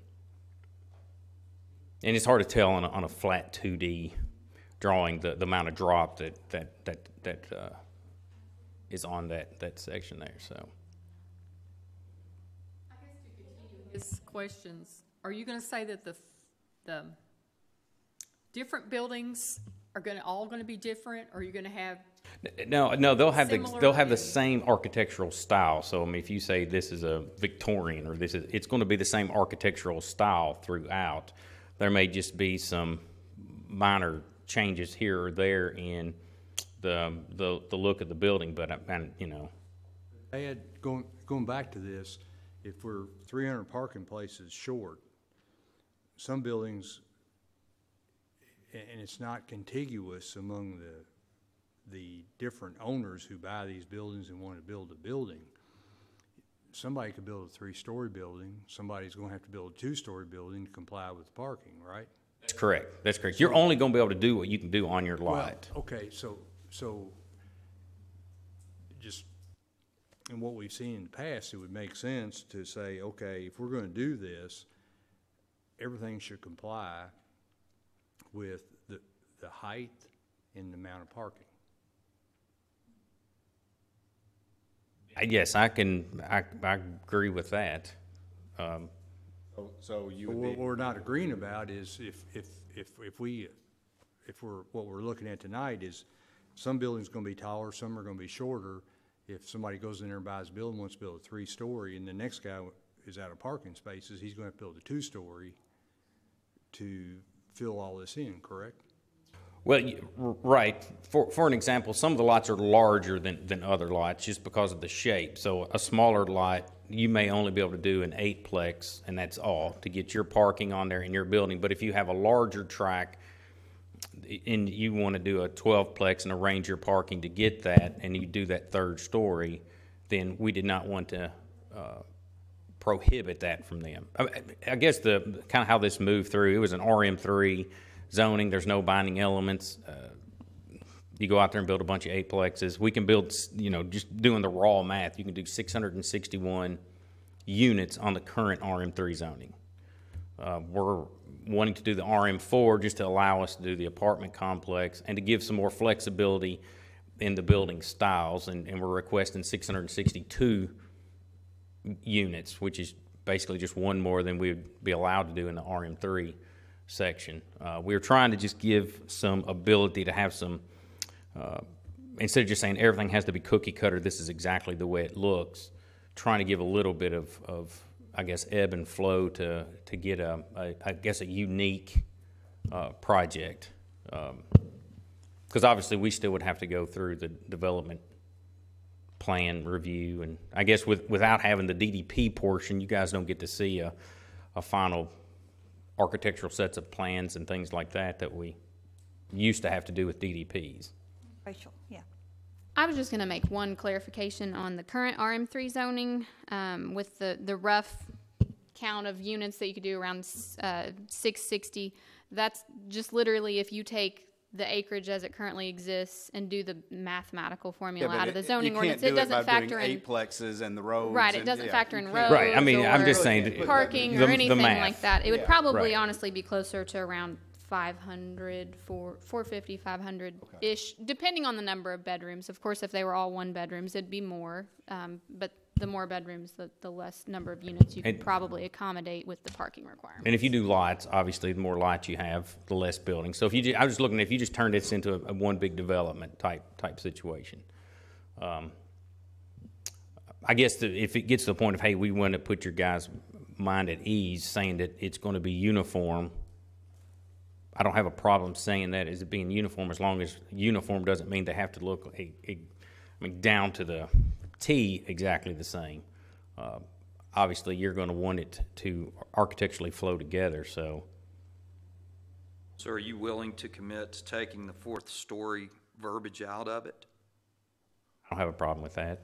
And it's hard to tell on a, on a flat two D drawing, the, the amount of drop that, that, that, that, uh, is on that, that section there, so. His questions, are you going to say that the, the different buildings are going to, all going to be different? Or are you going to have, No, no, they'll have the, they'll have the same architectural style. So, I mean, if you say this is a Victorian or this is, it's going to be the same architectural style throughout. There may just be some minor changes here or there in the, the, the look of the building, but I, and, you know, Ed, going, going back to this, if we're three hundred parking places short, some buildings, and it's not contiguous among the, the different owners who buy these buildings and want to build a building. Somebody could build a three-story building, somebody's gonna have to build a two-story building to comply with parking, right? That's correct, that's correct. You're only gonna be able to do what you can do on your lot. Well, Okay, so, so, just, in what we've seen in the past, it would make sense to say, okay, if we're gonna do this, everything should comply with the, the height and the amount of parking. I- Yes, I can, I, I agree with that. Um, So- So you But would what be, we're not agreeing about is if, if, if, if we, if we're, what we're looking at tonight is some buildings gonna be taller, some are gonna be shorter. If somebody goes in there and buys a building, wants to build a three-story, and the next guy is out of parking spaces, he's gonna have to build a two-story to fill all this in, correct? Well, right. For, for an example, some of the lots are larger than, than other lots just because of the shape. So a smaller lot, you may only be able to do an eightplex, and that's all, to get your parking on there in your building. But if you have a larger track, and you want to do a 12plex and arrange your parking to get that, and you do that third story, then we did not want to, uh, prohibit that from them. I, I guess the, kind of how this moved through, it was an RM three zoning, there's no binding elements. Uh, You go out there and build a bunch of eightplexes. We can build, you know, just doing the raw math, you can do six hundred and sixty-one units on the current RM three zoning. Uh, we're wanting to do the RM four just to allow us to do the apartment complex and to give some more flexibility in the building styles, and, and we're requesting six hundred and sixty-two units, which is basically just one more than we'd be allowed to do in the RM three section. Uh, we're trying to just give some ability to have some, uh, instead of just saying everything has to be cookie cutter, this is exactly the way it looks, trying to give a little bit of, of, I guess, ebb and flow to, to get a, a I guess, a unique, uh, project. Because obviously, we still would have to go through the development plan review, and I guess with, without having the DDP portion, you guys don't get to see a, a final architectural sets of plans and things like that that we used to have to do with DDPs. Rachel, yeah. I was just gonna make one clarification on the current RM three zoning, um, with the, the rough count of units that you could do around, uh, six sixty. That's just literally if you take the acreage as it currently exists and do the mathematical formula out of the zoning ordinance, it doesn't factor in. Eightplexes and the roads. Right, it and- doesn't yeah, factor you in can't- roads. Right, I mean, I'm just or saying. Parking the- or the anything math. like that. It would Yeah. probably Right. honestly be closer to around 500, 4, 450, 500-ish, depending on the number of bedrooms. Of course, if they were all one bedrooms, it'd be more. Um, but the more bedrooms, the, the less number of units you could And- probably accommodate with the parking requirement. And if you do lots, obviously, the more lots you have, the less buildings. So if you, ju- I was just looking, if you just turned this into a, a one big development type, type situation. Um, I guess the- if it gets to the point of, hey, we want to put your guys' mind at ease, saying that it's going to be uniform, I don't have a problem saying that as it being uniform, as long as uniform doesn't mean they have to look, a, a, I mean, down to the T exactly the same. Uh, obviously, you're going to want it to architecturally flow together, so. So are you willing to commit to taking the fourth story verbiage out of it? I don't have a problem with that.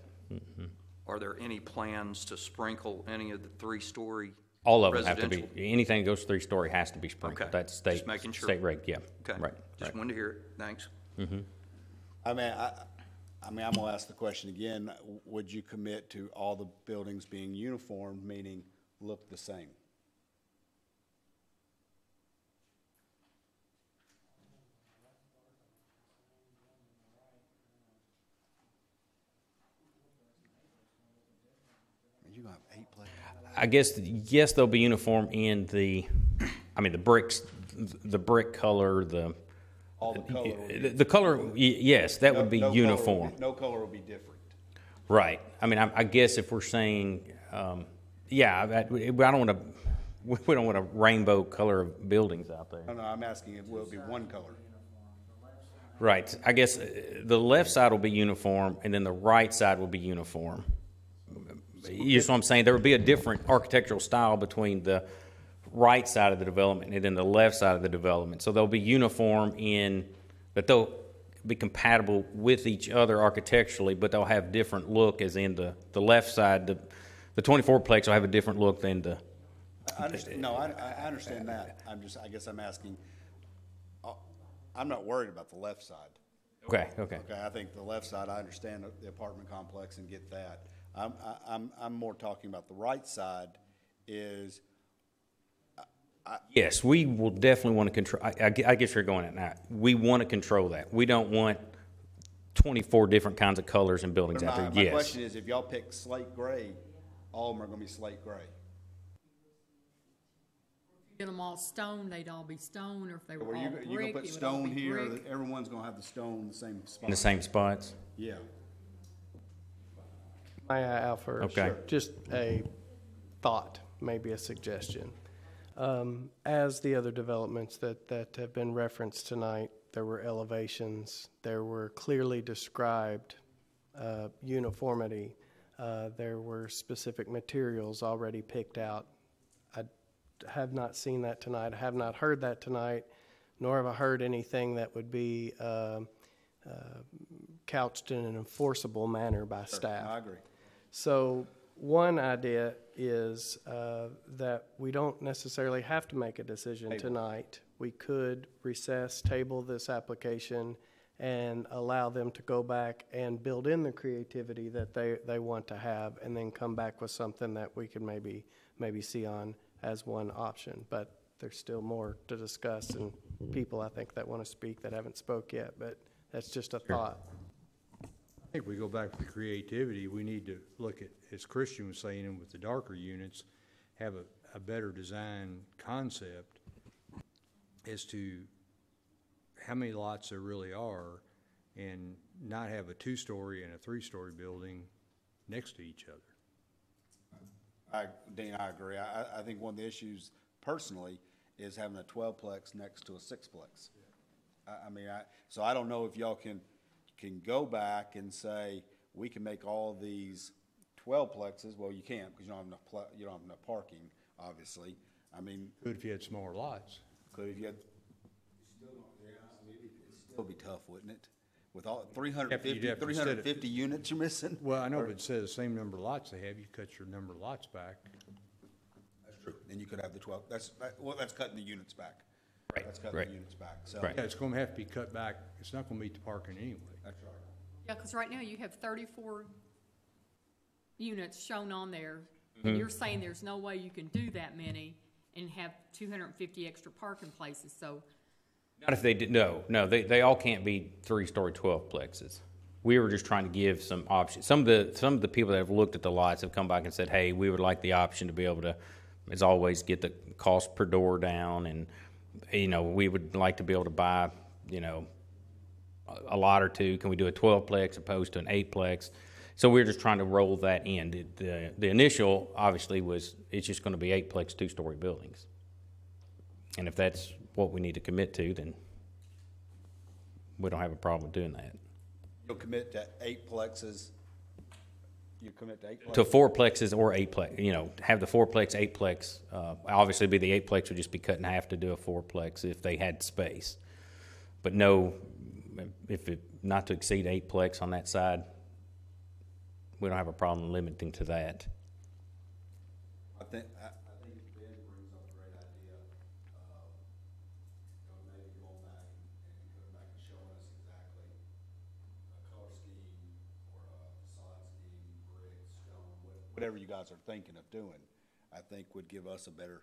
Are there any plans to sprinkle any of the three-story All of them have to be, anything that goes three-story has to be sprinkled. Okay, That's just state, making sure. state reg, yeah. Okay, Right, just right. wanted to hear it, thanks. Mm-hmm. I mean, I, I mean, I'm gonna ask the question again, would you commit to all the buildings being uniform, meaning look the same? You gonna have eight places? I guess, yes, they'll be uniform in the, I mean, the bricks, the brick color, the, All the color be. the the color, y- yes, that would be no- no color will uniform. No color will be different. Right. I mean, I, I guess if we're saying, um, yeah, we- I don't want to, *laughs* we don't want a rainbow color of buildings out there. No, no, I'm asking, if will it be one color? Right, I guess uh, the left side will be uniform, and then the right side will be uniform. You just what I'm saying, there would be a different architectural style between the right side of the development and then the left side of the development. So they'll be uniform in, but they'll be compatible with each other architecturally, but they'll have different look, as in the, the left side, the, the 24 plex will have a different look than the, I understand, no, I, I understand that. I'm just, I guess I'm asking, uh, I'm not worried about the left side. okay, okay. Okay, I think the left side, I understand the apartment complex and get that. I'm, I- I'm, I'm more talking about the right side is, Yes, we will definitely want to control, I, I I guess you're going at that. We want to control that. We don't want 24 different kinds of colors and buildings out my, there, my yes. question is, if y'all pick slate gray, all of them are gonna be slate gray. Get them all stone, they'd all be stone, or if they were Were all you, brick, you gonna put it would all stone be here, brick. everyone's gonna have the stone in the same spot? In the same spots? Yeah. May I offer? Okay. Sure. Just a thought, maybe a suggestion. Um, As the other developments that, that have been referenced tonight, there were elevations, there were clearly described uh, uniformity, uh, there were specific materials already picked out. I have not seen that tonight, I have not heard that tonight, nor have I heard anything that would be um, uh, couched in an enforceable manner by staff. I agree. So one idea is uh, that we don't necessarily have to make a decision tonight. We could recess, table this application, and allow them to go back and build in the creativity that they, they want to have, and then come back with something that we could maybe, maybe see on as one option. But there's still more to discuss, and people, I think, that want to speak that haven't spoke yet, but that's just a thought. I think we go back to the creativity, we need to look at, as Christian was saying, and with the darker units, have a, a better design concept as to how many lots there really are, and not have a two-story and a three-story building next to each other. I, Dean, I agree. I, I- think one of the issues personally is having a twelve-plex next to a six-plex. I, I mean, I, so I don't know if y'all can, can go back and say, we can make all these twelve plexes. Well, you can't, because you don't have enough, you don't have enough parking, obviously. I mean, Good if you had smaller lots. could if you had, it'd be tough, wouldn't it? With all, three hundred and have to three set it- units you're missing? Well, I know, but instead of the same number of lots they have, you cut your number of lots back. That's true. Then you could have the twelve, that's, that- well, that's cutting the units back. Right, That's cutting right. the units back, so. Right. Yeah, it's gonna have to be cut back, it's not gonna meet the parking anyway. That's right. Yeah, because right now you have thirty-four units shown on there, Mm-hmm. and you're saying there's no way you can do that many and have two hundred and fifty extra parking places, so Not if they did, no, no, they, they all can't be three-story twelve plexes. We were just trying to give some options. Some of the, some of the people that have looked at the lots have come back and said, hey, we would like the option to be able to, as always, get the cost per door down and, you know, we would like to be able to buy, you know, a- lot or two. Can we do a twelve plex opposed to an eight plex? So we're just trying to roll that in. The- The, the initial, obviously, was, it's just gonna be eight plex, two-story buildings. And if that's what we need to commit to, then we don't have a problem doing that. You'll commit to eight plexes, you commit to eight? To four plexes or eight plex, you know, have the fourplex, eightplex, uh, obviously be the eightplex would just be cut in half to do a fourplex if they had space. But no, if it, not to exceed eightplex on that side, we don't have a problem limiting to that. I think, I, I think Ben brings up a great idea, uh, you know, maybe going back and, and coming back and showing us exactly a color scheme or a facade scheme, brick, stone, wha- whatever you guys are thinking of doing, I think would give us a better,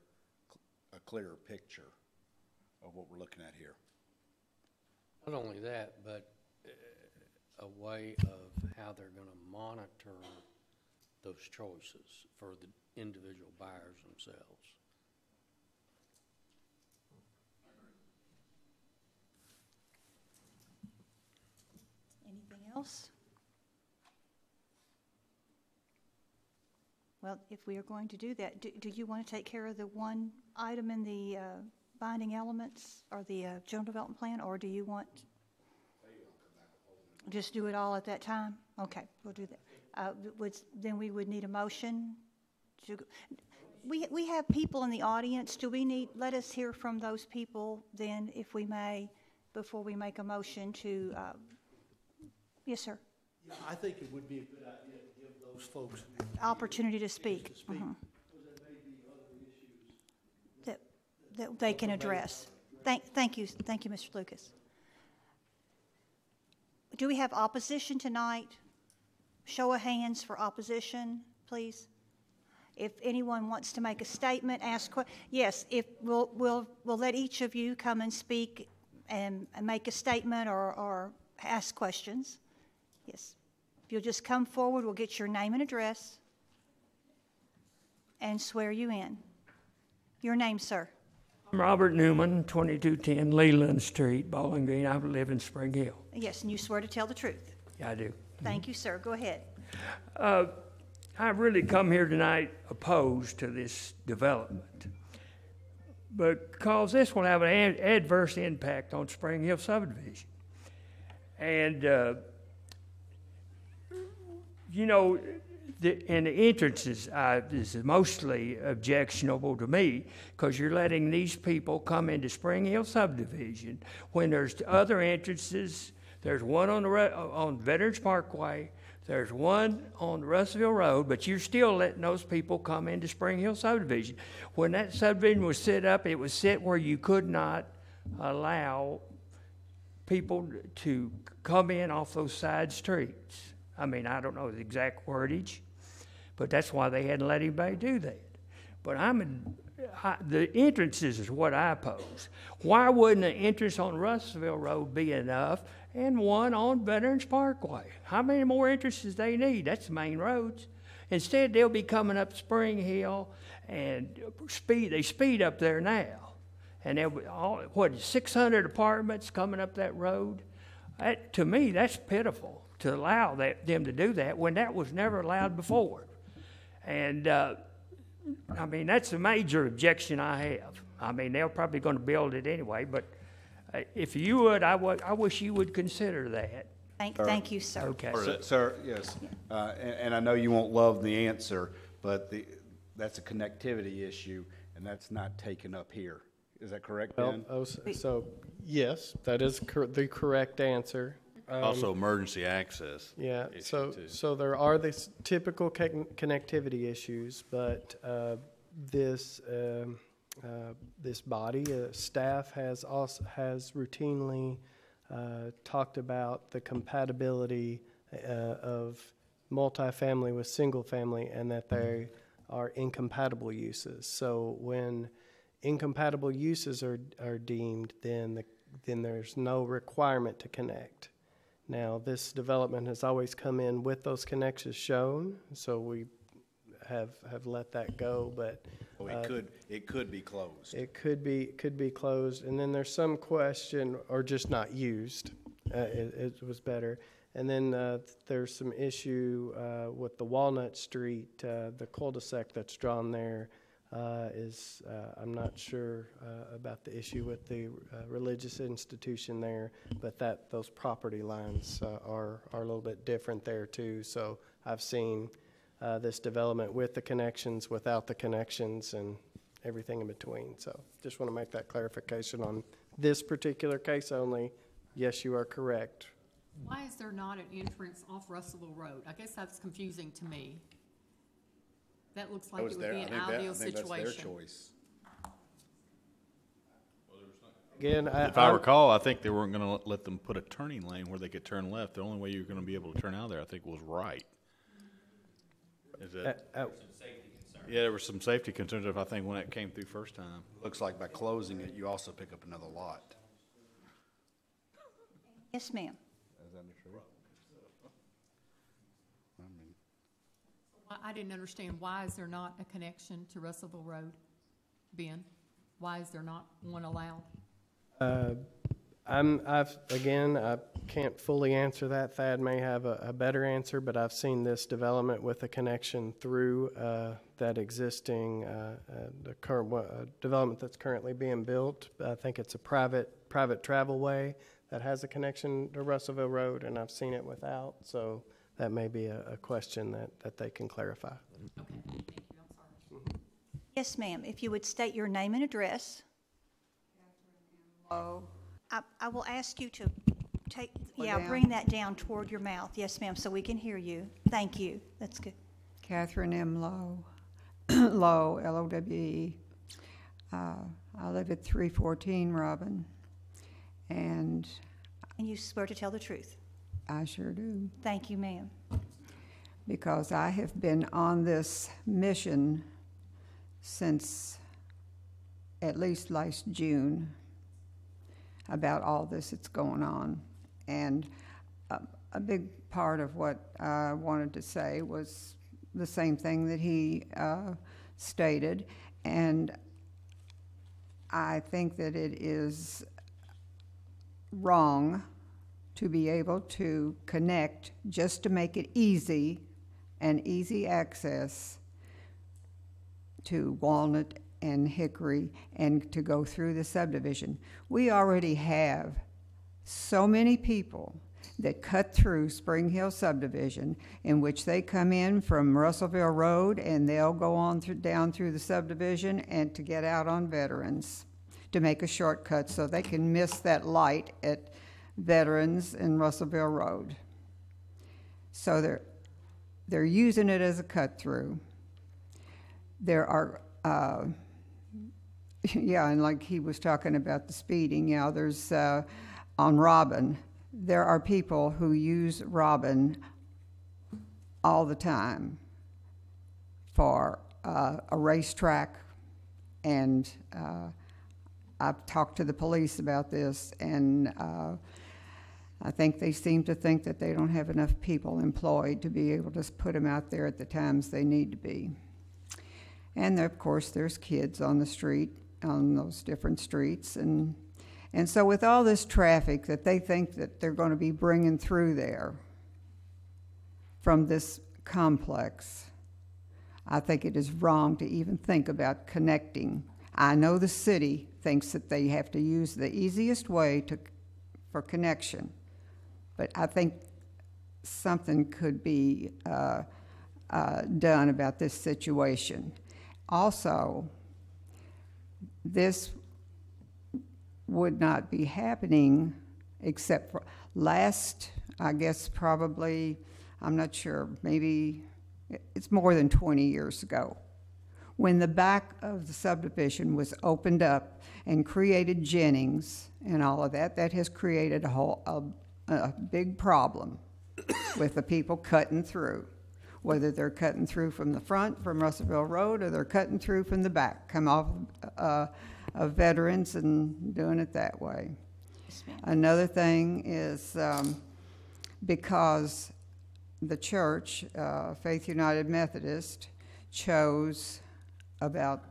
a clearer picture of what we're looking at here. Not only that, but uh, a way of how they're gonna monitor those choices for the individual buyers themselves. Anything else? Well, if we are going to do that, do, do you want to take care of the one item in the uh, binding elements or the uh, general development plan, or do you want? Just do it all at that time? Okay, we'll do that. Uh, would, then we would need a motion to, we, we have people in the audience. Do we need, let us hear from those people then, if we may, before we make a motion to, uh, yes, sir, I think it would be a good idea those folks opportunity to speak. Mhm. That, that they can address. Thank, thank you, thank you, Mr. Lucas. Do we have opposition tonight? Show of hands for opposition, please. If anyone wants to make a statement, ask, que- yes, if, we'll, we'll, we'll let each of you come and speak and, and make a statement or, or ask questions. Yes. If you'll just come forward, we'll get your name and address and swear you in. Your name, sir. I'm Robert Newman, 2210 Leland Street, Bowling Green. I live in Spring Hill. Yes, and you swear to tell the truth. Yeah, I do. Thank you, sir. Go ahead. Uh, I've really come here tonight opposed to this development because this will have an ad- adverse impact on Spring Hill subdivision. And, uh, you know, the, and the entrances uh, is mostly objectionable to me because you're letting these people come into Spring Hill subdivision when there's other entrances. There's one on the on Veterans Parkway. There's one on Russellville Road, but you're still letting those people come into Spring Hill subdivision. When that subdivision was set up, it was set where you could not allow people to come in off those side streets. I mean, I don't know the exact wordage, but that's why they hadn't let anybody do that. But I'm, in- I, the entrances is what I pose. Why wouldn't an entrance on Russellville Road be enough and one on Veterans Parkway? How many more entrances they need? That's the main roads. Instead, they'll be coming up Spring Hill and speed, they speed up there now. And there all, what, six hundred apartments coming up that road? That, to me, that's pitiful to allow that, them to do that when that was never allowed before. And, uh, I mean, that's a major objection I have. I mean, they're probably gonna build it anyway, but uh, if you would, I would, I wish you would consider that. Thank, thank you, sir. Okay. Sir- Sir, yes, uh, and, and I know you won't love the answer, but the, that's a connectivity issue, and that's not taken up here. Is that correct, Well, Ben? oh, s- so, yes, that is cor- the correct answer. Um, Also, emergency access. Yeah, issue, so, too. so there are these typical con- connectivity issues, but uh, this, um, uh, this body, uh, staff has also, has routinely uh, talked about the compatibility uh, of multifamily with single-family and that they are incompatible uses. So when incompatible uses are, are deemed, then, the, then there's no requirement to connect. Now, this development has always come in with those connections shown, so we have, have let that go, but. Oh, uh, it could, it could be closed. It could be, could be closed, and then there's some question, or just not used, uh, it, it was better. And then, uh, there's some issue, uh, with the Walnut Street, uh, the cul-de-sac that's drawn there, uh, is, uh, I'm not sure, uh, about the issue with the, uh, religious institution there, but that, those property lines, uh, are, are a little bit different there too. So I've seen, uh, this development with the connections, without the connections, and everything in between. So just want to make that clarification on this particular case only. Yes, you are correct. Why is there not an entrance off Russellville Road? I guess that's confusing to me. That looks That like was it would their- be I an think that- ideal think that's their situation. choice. Again, I. If I recall, I think they weren't gonna let- let them put a turning lane where they could turn left. The only way you're gonna be able to turn out there, I think, was right. Is Uh, that, uh, yeah, there were some safety concerns, if I think, when it came through first time. Looks like by closing it, you also pick up another lot. Yes, ma'am. Is that true? I mean, Why- I didn't understand, why is there not a connection to Russellville Road? Ben, why is there not one allowed? Uh, I'm, I've, again, I can't fully answer that. Thad may have a, a better answer, but I've seen this development with a connection through, uh, that existing, uh, uh, the current, uh, development that's currently being built. I think it's a private, private travel way that has a connection to Russellville Road, and I've seen it without, so that may be a, a question that, that they can clarify. Yes, ma'am. If you would state your name and address. I, I will ask you to take, yeah, down? bring that down toward your mouth. Yes, ma'am, so we can hear you. Thank you. That's good. Catherine M. Lowe, *clears throat* Lowe, L-O-W-E. Uh, I live at 314 Robin, and And you swear to tell the truth. I sure do, Thank you, ma'am. because I have been on this mission since at least last June about all this that's going on. And a, a big part of what I wanted to say was the same thing that he uh, stated. And I think that it is wrong to be able to connect just to make it easy and easy access to Walnut and Hickory and to go through the subdivision. We already have so many people that cut through Spring Hill subdivision in which they come in from Russellville Road and they'll go on through, down through the subdivision and to get out on Veterans to make a shortcut so they can miss that light at Veterans in Russellville Road. So they're, they're using it as a cut through. There are, uh, *laughs* yeah, and like he was talking about the speeding, yeah, there's, uh, on Robin, there are people who use Robin all the time for uh, a racetrack, and uh, I've talked to the police about this, and uh, I think they seem to think that they don't have enough people employed to be able to put them out there at the times they need to be. And of course, there's kids on the street, on those different streets, and and so with all this traffic that they think that they're going to be bringing through there from this complex, I think it is wrong to even think about connecting. I know the city thinks that they have to use the easiest way to, for connection, but I think something could be uh, uh, done about this situation. Also, this would not be happening except for last, I guess, probably, I'm not sure, maybe it's more than 20 years ago, when the back of the subdivision was opened up and created Jennings and all of that, that has created a whole, a, a big problem with the people cutting through. Whether they're cutting through from the front, from Russellville Road, or they're cutting through from the back, come off uh, of veterans and doing it that way. Another thing is um, because the church, uh, Faith United Methodist, chose about,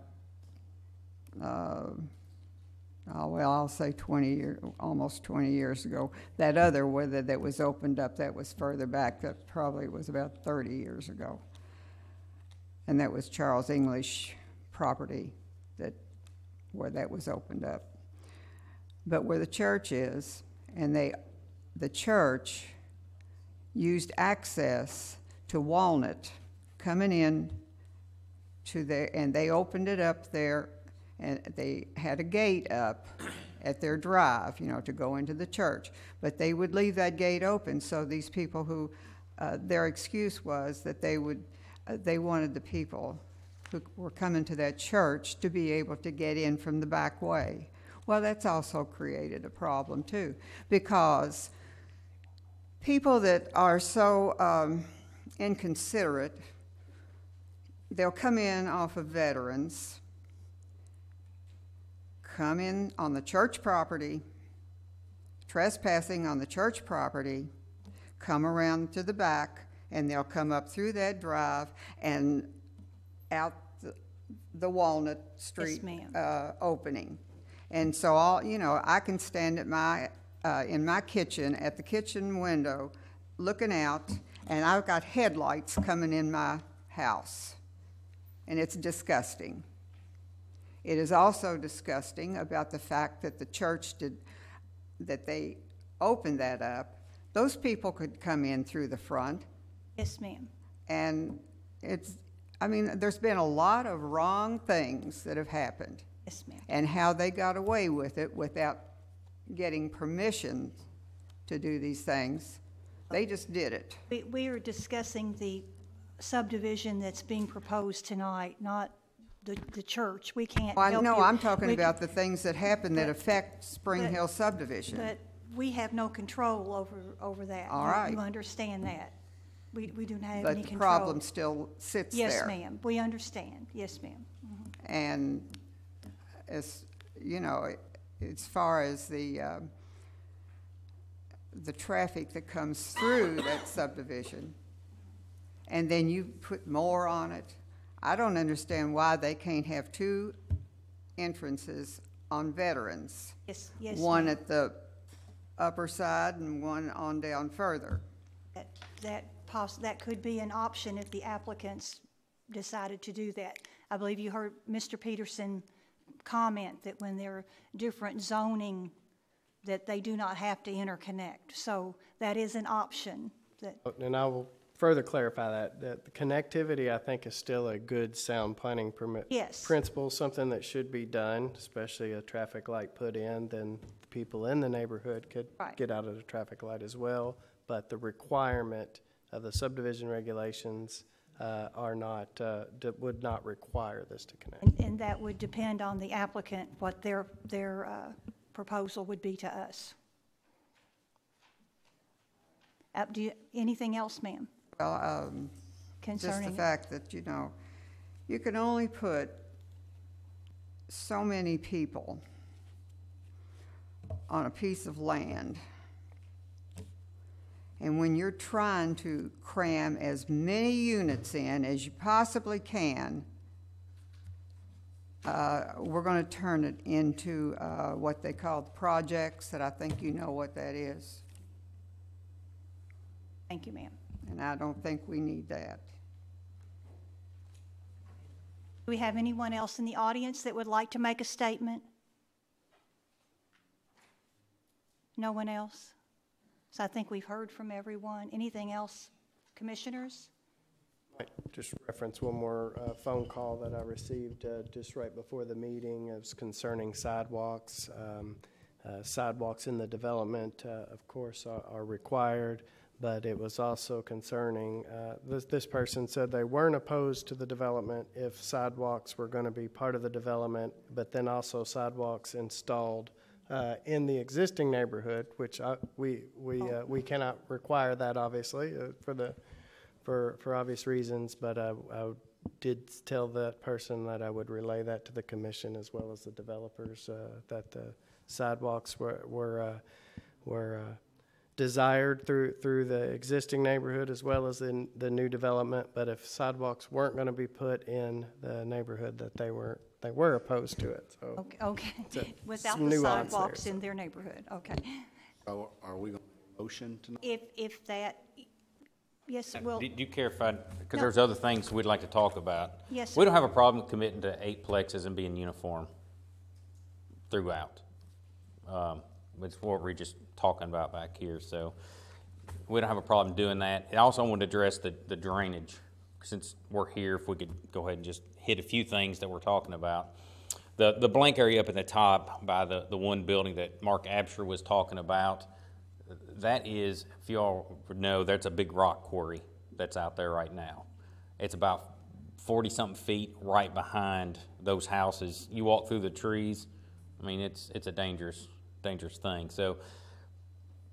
uh, oh, well, I'll say 20 years, almost 20 years ago. That other whether that was opened up, that was further back, that probably was about 30 years ago. And that was Charles English property that where that was opened up. But where the church is, and they, the church used access to Walnut coming in to there, and they opened it up there, and they had a gate up at their drive, you know, to go into the church. But they would leave that gate open, so these people who, uh, their excuse was that they would, uh, they wanted the people who were coming to that church to be able to get in from the back way. Well, that's also created a problem too, because people that are so um, inconsiderate, they'll come in off of veterans, come in on the church property, trespassing on the church property, come around to the back, and they'll come up through that drive and out the, the Walnut Street ma'am. uh, opening. And so all, you know, I can stand at my, uh, in my kitchen, at the kitchen window, looking out, and I've got headlights coming in my house. And it's disgusting. It is also disgusting about the fact that the church did, that they opened that up, those people could come in through the front. Yes, ma'am. And it's, I mean, there's been a lot of wrong things that have happened. Yes, ma'am. And how they got away with it without getting permission to do these things. They just did it. We, we are discussing the subdivision that's being proposed tonight, not the, the church. We can't Well, help no, you. I'm talking We- about the things that happen that affect Spring but- Hill subdivision. But we have no control over, over that. All You- right. You understand that. We, we do not have But any the control. problem still sits Yes, there. ma'am. We understand. Yes, ma'am. And as, you know, as far as the, um, the traffic that comes through that subdivision, and then you put more on it, I don't understand why they can't have two entrances on Veterans. Yes, yes, One at the upper side and one on down further. That, that poss, that could be an option if the applicants decided to do that. I believe you heard Mr. Peterson comment that when there are different zoning, that they do not have to interconnect. So that is an option that, And I will further clarify that, that the connectivity, I think, is still a good sound planning permit. Yes. Principle, something that should be done, especially a traffic light put in, then the people in the neighborhood could Right. get out of the traffic light as well. But the requirement of the subdivision regulations uh, are not, uh, d- would not require this to connect. and, and that would depend on the applicant, what their, their uh, proposal would be to us. Uh, do you, anything else, ma'am, Well, um, just the concerning? it? fact that, you know, you can only put so many people on a piece of land. And when you're trying to cram as many units in as you possibly can, uh, we're going to turn it into uh, what they call the projects, that I think you know what that is. Thank you, ma'am. And I don't think we need that. Do we have anyone else in the audience that would like to make a statement? No one else? So I think we've heard from everyone. Anything else, commissioners? Might Just reference one more uh, phone call that I received uh, just right before the meeting. It was concerning sidewalks. Um, uh, Sidewalks in the development, uh, of course, are are required, but it was also concerning, uh, this this person said they weren't opposed to the development if sidewalks were going to be part of the development, but then also sidewalks installed uh, in the existing neighborhood, which I- we we uh, we cannot require that, obviously, uh, for the for, for obvious reasons, but I, I did tell that person that I would relay that to the commission as well as the developers, uh, that the sidewalks were, were, uh, were, uh, desired through, through the existing neighborhood as well as in the new development, but if sidewalks weren't gonna be put in the neighborhood, that they were, they were opposed to it, so. Okay, okay. *laughs* Without some the nuance there, sidewalks so. in their neighborhood, okay. So are we going to motion tonight? If, if that, yes, well, Do do you care if I, because No. there's other things we'd like to talk about. Yes, We don't have a problem committing to eight plexes and being uniform throughout. Um, It's what we're just talking about back here, so we don't have a problem doing that. I also want to address the the drainage, since we're here, if we could go ahead and just hit a few things that we're talking about. The, the blank area up at the top by the, the one building that Mark Absher was talking about, that is, if y'all know, that's a big rock quarry that's out there right now. It's about forty-something feet right behind those houses. You walk through the trees, I mean, it's, it's a dangerous, dangerous thing. So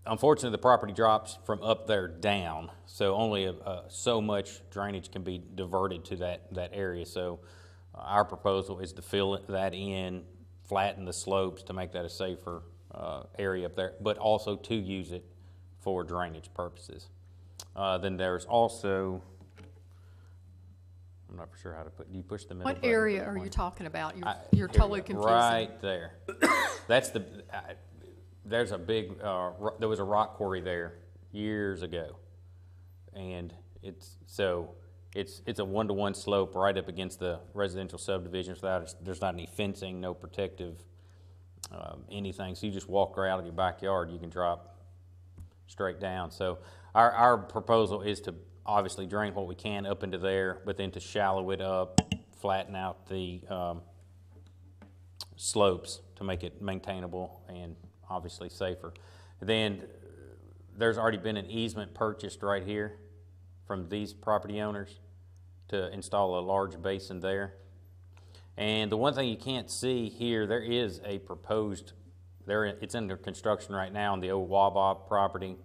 unfortunately, the property drops from up there down, so only a, a, so much drainage can be diverted to that, that area. So uh, our proposal is to fill it- that in, flatten the slopes to make that a safer uh, area up there, but also to use it for drainage purposes. Uh, Then there's also, I'm not sure how to put, do you push the middle What area are you talking about? You're, I- you're totally *laughs* go. confusing. Right there. That's the, I- there's a big, uh, ro- there was a rock quarry there years ago. And it's, so, it's, it's a one-to-one slope right up against the residential subdivisions without, there's not any fencing, no protective, um, anything. So you just walk right out of your backyard, you can drop straight down. So our, our proposal is to obviously drain what we can up into there, but then to shallow it up, flatten out the, um, slopes to make it maintainable and obviously safer. Then there's already been an easement purchased right here from these property owners to install a large basin there. And the one thing you can't see here, there is a proposed, there, it's under construction right now on the old Wabob property.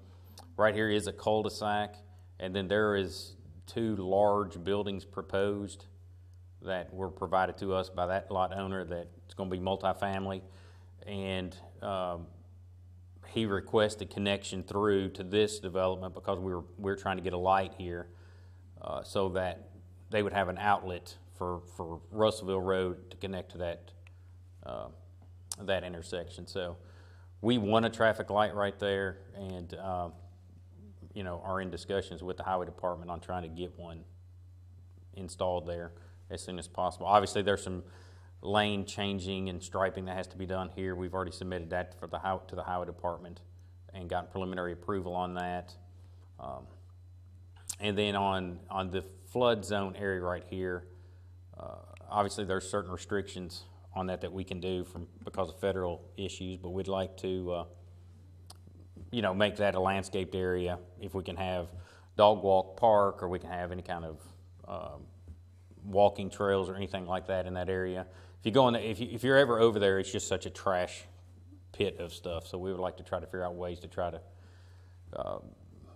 Right here is a cul-de-sac, and then there is two large buildings proposed that were provided to us by that lot owner that it's gonna be multifamily. And, um, he requested connection through to this development because we were, we were trying to get a light here, uh, so that they would have an outlet for, for Russellville Road to connect to that, uh, that intersection. So we want a traffic light right there and, um, you know, are in discussions with the highway department on trying to get one installed there as soon as possible. Obviously, there's some lane changing and striping that has to be done here. We've already submitted that for the to the highway department and gotten preliminary approval on that. Um, and then on, on the flood zone area right here, uh, obviously there's certain restrictions on that that we can do from, because of federal issues, but we'd like to, uh, you know, make that a landscaped area. If we can have dog walk park, or we can have any kind of, um, walking trails or anything like that in that area. If you go the, if, you, if you're ever over there, it's just such a trash pit of stuff. So we would like to try to figure out ways to try to uh,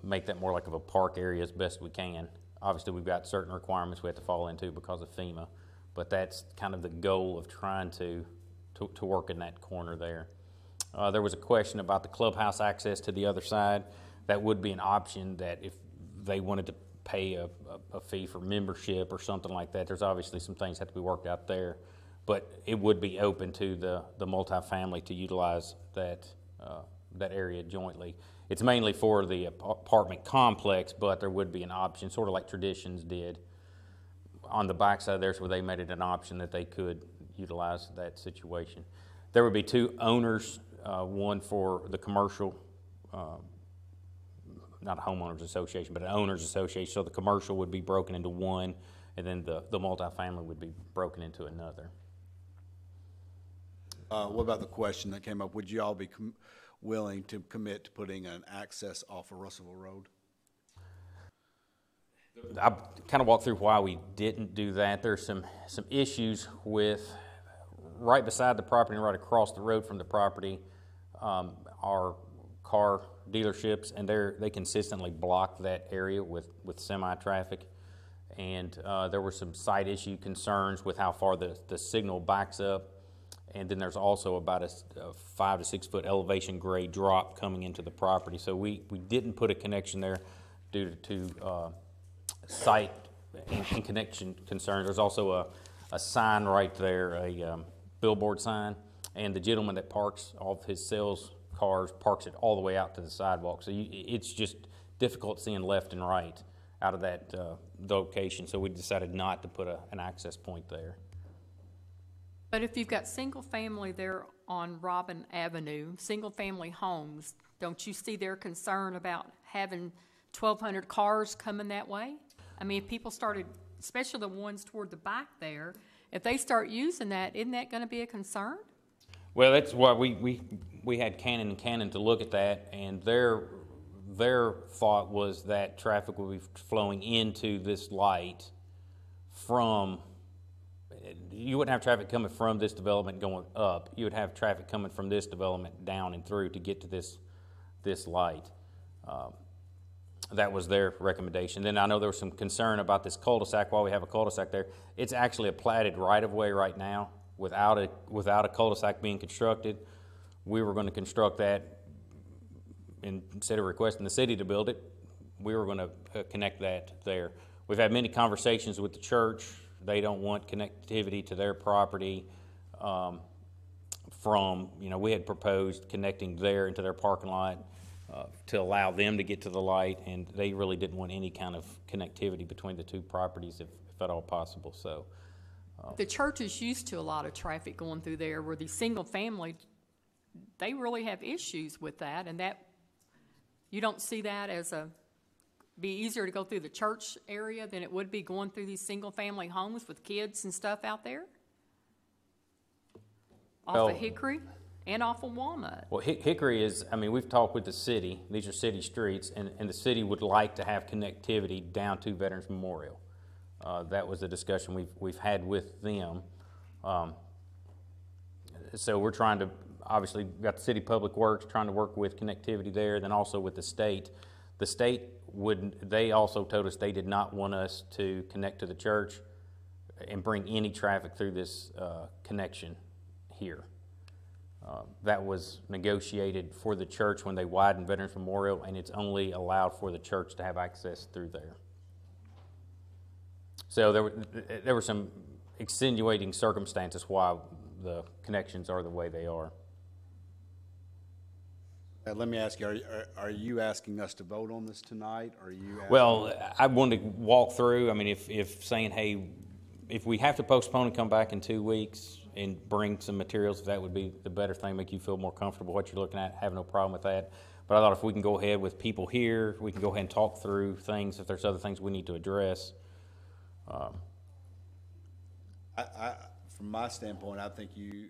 make that more like of a park area as best we can. Obviously, we've got certain requirements we have to fall into because of FEMA, but that's kind of the goal of trying to to, to work in that corner there. Uh, there was a question about the clubhouse access to the other side. That would be an option that if they wanted to pay a, a, a fee for membership or something like that. There's obviously some things that have to be worked out there, but it would be open to the, the multifamily to utilize that, uh, that area jointly. It's mainly for the apartment complex, but there would be an option, sort of like Traditions did. On the backside there's where they made it an option that they could utilize that situation. There would be two owners, uh, one for the commercial, uh, not a homeowners association, but an owners association. So the commercial would be broken into one, and then the, the multifamily would be broken into another. Uh, what about the question that came up? Would you all be com- willing to commit to putting an access off of Russellville Road? I kind of walked through why we didn't do that. There's some, some issues with, right beside the property right across the road from the property, um, car dealerships, and they're, they consistently block that area with, with semi-traffic. And, uh, there were some site issue concerns with how far the, the signal backs up. And then there's also about a five to six foot elevation grade drop coming into the property. So we, we didn't put a connection there due to, uh, site and, and connection concerns. There's also a, a sign right there, a um, billboard sign, and the gentleman that parks all of his sales cars parks it all the way out to the sidewalk. So you, it's just difficult seeing left and right out of that uh, location. So we decided not to put a, an access point there. But if you've got single family there on Robin Avenue, single family homes, don't you see their concern about having twelve hundred cars coming that way? I mean, if people started, especially the ones toward the back there, if they start using that, isn't that gonna be a concern? Well, that's why we, we, we had Cannon and Cannon to look at that, and their, their thought was that traffic would be flowing into this light from, you wouldn't have traffic coming from this development going up. You would have traffic coming from this development down and through to get to this, this light. Um, that was their recommendation. Then I know there was some concern about this cul-de-sac, while we have a cul-de-sac there. It's actually a platted right-of-way right now without a, without a cul-de-sac being constructed. We were gonna construct that, instead of requesting the city to build it, we were gonna uh, connect that there. We've had many conversations with the church. They don't want connectivity to their property. Um, from, you know, we had proposed connecting there into their parking lot uh, to allow them to get to the light, and they really didn't want any kind of connectivity between the two properties if, if at all possible, so. The church is used to a lot of traffic going through there, where the single family, they really have issues with that, and that, You don't see that as a, be easier to go through the church area than it would be going through these single-family homes with kids and stuff out there? Off Well- of Hickory and off of Walnut. Well, Hickory is, I mean, we've talked with the city, these are city streets, and, and the city would like to have connectivity down to Veterans Memorial. Uh, that was a discussion we've, we've had with them. Um, so we're trying to, obviously, got the city public works, trying to work with connectivity there, then also with the state. The state would, they also told us they did not want us to connect to the church and bring any traffic through this, uh, connection here. Uh, That was negotiated for the church when they widened Veterans Memorial, and it's only allowed for the church to have access through there. So there were, there were some extenuating circumstances why the connections are the way they are. Uh, let me ask you, are, are- are you asking us to vote on this tonight, or are you? asking- Well, I wanted to walk through, I mean, if, if saying, hey, if we have to postpone and come back in two weeks and bring some materials, that would be the better thing, make you feel more comfortable what you're looking at, have no problem with that. But I thought if we can go ahead with people here, we can go ahead and talk through things, if there's other things we need to address. Um, I, I, from my standpoint, I think you,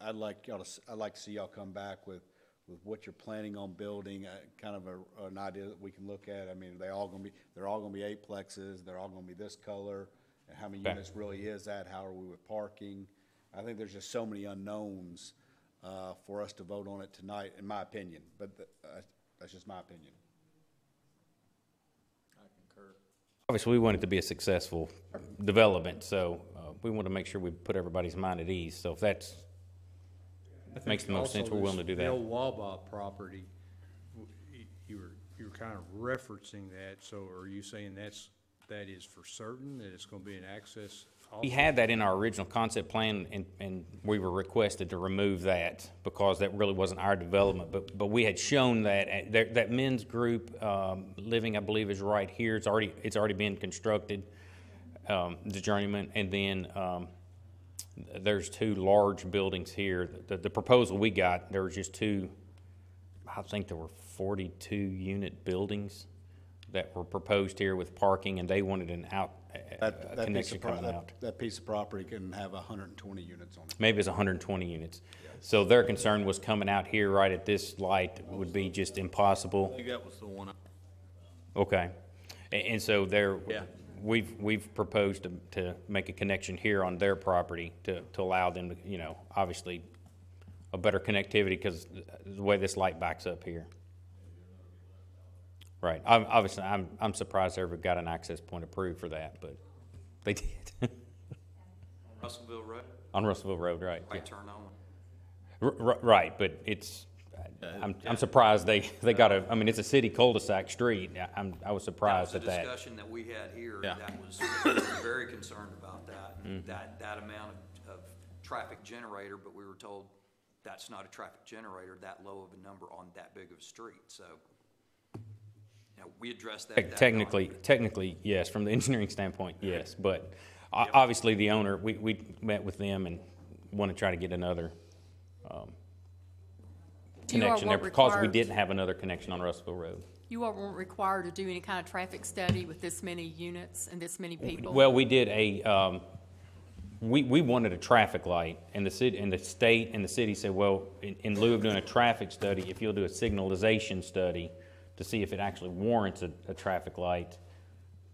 I'd like y'all to, s- I'd like to see y'all come back with, with what you're planning on building, uh, kind of a, an idea that we can look at. I mean, are they all gonna be, they're all gonna be eight plexes, they're all gonna be this color, and how many Okay. units really is that? How are we with parking? I think there's just so many unknowns, uh, for us to vote on it tonight, in my opinion, but, th- uh, that's just my opinion. I concur. Obviously, we want it to be a successful development, so uh, we want to make sure we put everybody's mind at ease. So if that's, I think makes the most sense, we're willing to do The that. old Wawa property, w- y- you were, you were kind of referencing that, so are you saying that's, that is for certain, that it's gonna be an access? We also? had that in our original concept plan, and, and we were requested to remove that because that really wasn't our development. But, but we had shown that, uh, that, that men's group, um, living, I believe, is right here. It's already, it's already been constructed, um, the journeyman. And then, um, there's two large buildings here. The, the proposal we got, there was just two, I think there were forty-two unit buildings that were proposed here with parking, and they wanted an out, That, a that piece connection of, pro- coming that, out. that piece of property can have hundred and twenty units on it. Maybe it's hundred and twenty units. So their concern was coming out here right at this light would be just impossible. I think that was the one. Okay. A- And, so there, Yeah. We've, we've proposed to, to make a connection here on their property to, to allow them to, you know, obviously a better connectivity because the way this light backs up here. Right. I'm, obviously, I'm, I'm surprised they ever got an access point approved for that, but they did. *laughs* On Russellville Road, On Russellville Road, right. yeah. turn. R- r- Right, but it's, I'm, I'm surprised they, *laughs* they got a, I mean, it's a city cul-de-sac street. I- I'm, I was surprised at That was a that. discussion that we had here, Yeah. that was, we were very concerned about that, Mm-hmm. that, that amount of, of traffic generator, but we were told that's not a traffic generator, that low of a number on that big of a street, so. You know, we addressed that. That Technically, technically, yes, from the *laughs* engineering standpoint, yes, but o- obviously the owner, we, we met with them and want to try to get another, um, connection there because we required- didn't have another connection on Russellville Road. You all weren't required to do any kind of traffic study with this many units and this many people? Well, we did a, um, we, we wanted a traffic light, and the city, and the state and the city said, well, in, in lieu of doing a traffic study, if you'll do a signalization study to see if it actually warrants a, a traffic light,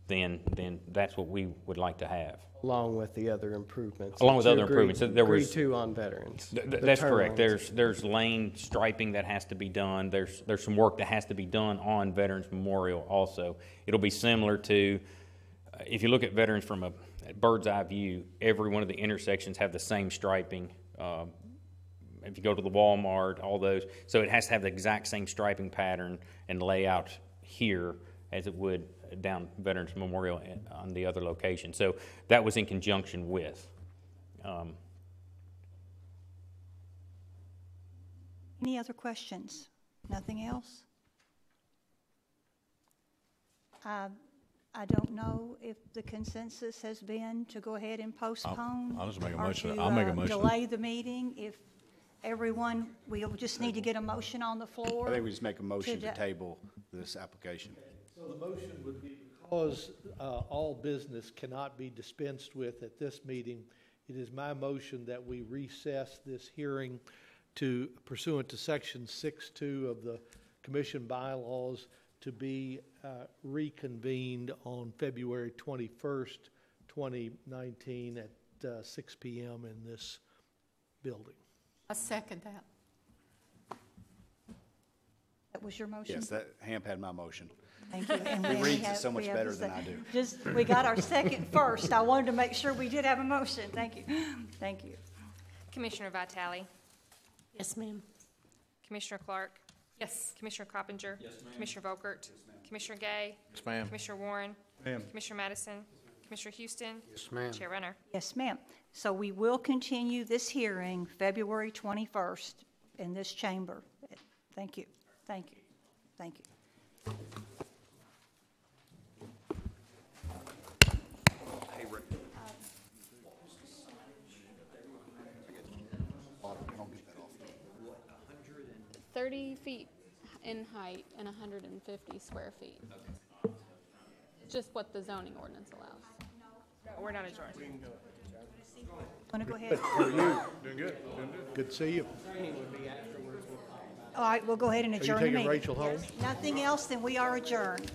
then, then that's what we would like to have. Along with the other improvements. Along with other improvements. agreed- There agreed was- to on veterans. Th- th- That's correct. There's, there's lane striping that has to be done. There's, there's some work that has to be done on Veterans Memorial also. It'll be similar to, uh, if you look at veterans from a bird's eye view, every one of the intersections have the same striping. Um, If you go to the Walmart, all those, so it has to have the exact same striping pattern and layout here as it would down Veterans Memorial on the other location. So that was in conjunction with. Um, Any other questions? Nothing else? Uh, I don't know if the consensus has been to go ahead and postpone. I'll just make a or motion. to, I'll make a uh, motion. Delay the meeting if, everyone, we will just need to get a motion on the floor. I think we just make a motion to Today. table this application. So the motion would be because uh, all business cannot be dispensed with at this meeting, it is my motion that we recess this hearing to pursuant to section six-two of the commission bylaws to be uh, reconvened on February twenty-first, twenty nineteen at uh, six P M in this building. I second that. That was your motion? Yes, that, Hamp had my motion. Thank you. And He then we reads it so we much have better the than sec- I do. Just, we got our second first. I wanted to make sure we did have a motion. Thank you. Thank you. Commissioner Vitale, Yes, ma'am. Commissioner Clark, Yes. Commissioner Coppinger. Yes, ma'am. Commissioner Vogert. Commissioner Gay. Yes, ma'am. Commissioner Warren. Ma'am. Commissioner Madison. Commissioner Houston. Yes, ma'am. Chair Runner. Yes, ma'am. So we will continue this hearing February 21st in this chamber. Thank you. Thank you. Thank you. 30 feet in height and 150 square feet. Just what the zoning ordinance allows. We're not adjourned. Want to go ahead? How are you? Doing good, doing good. Good to see you. All right, we'll go ahead and Are you adjourn the taking. Rachel home? Nothing else, then we are adjourned.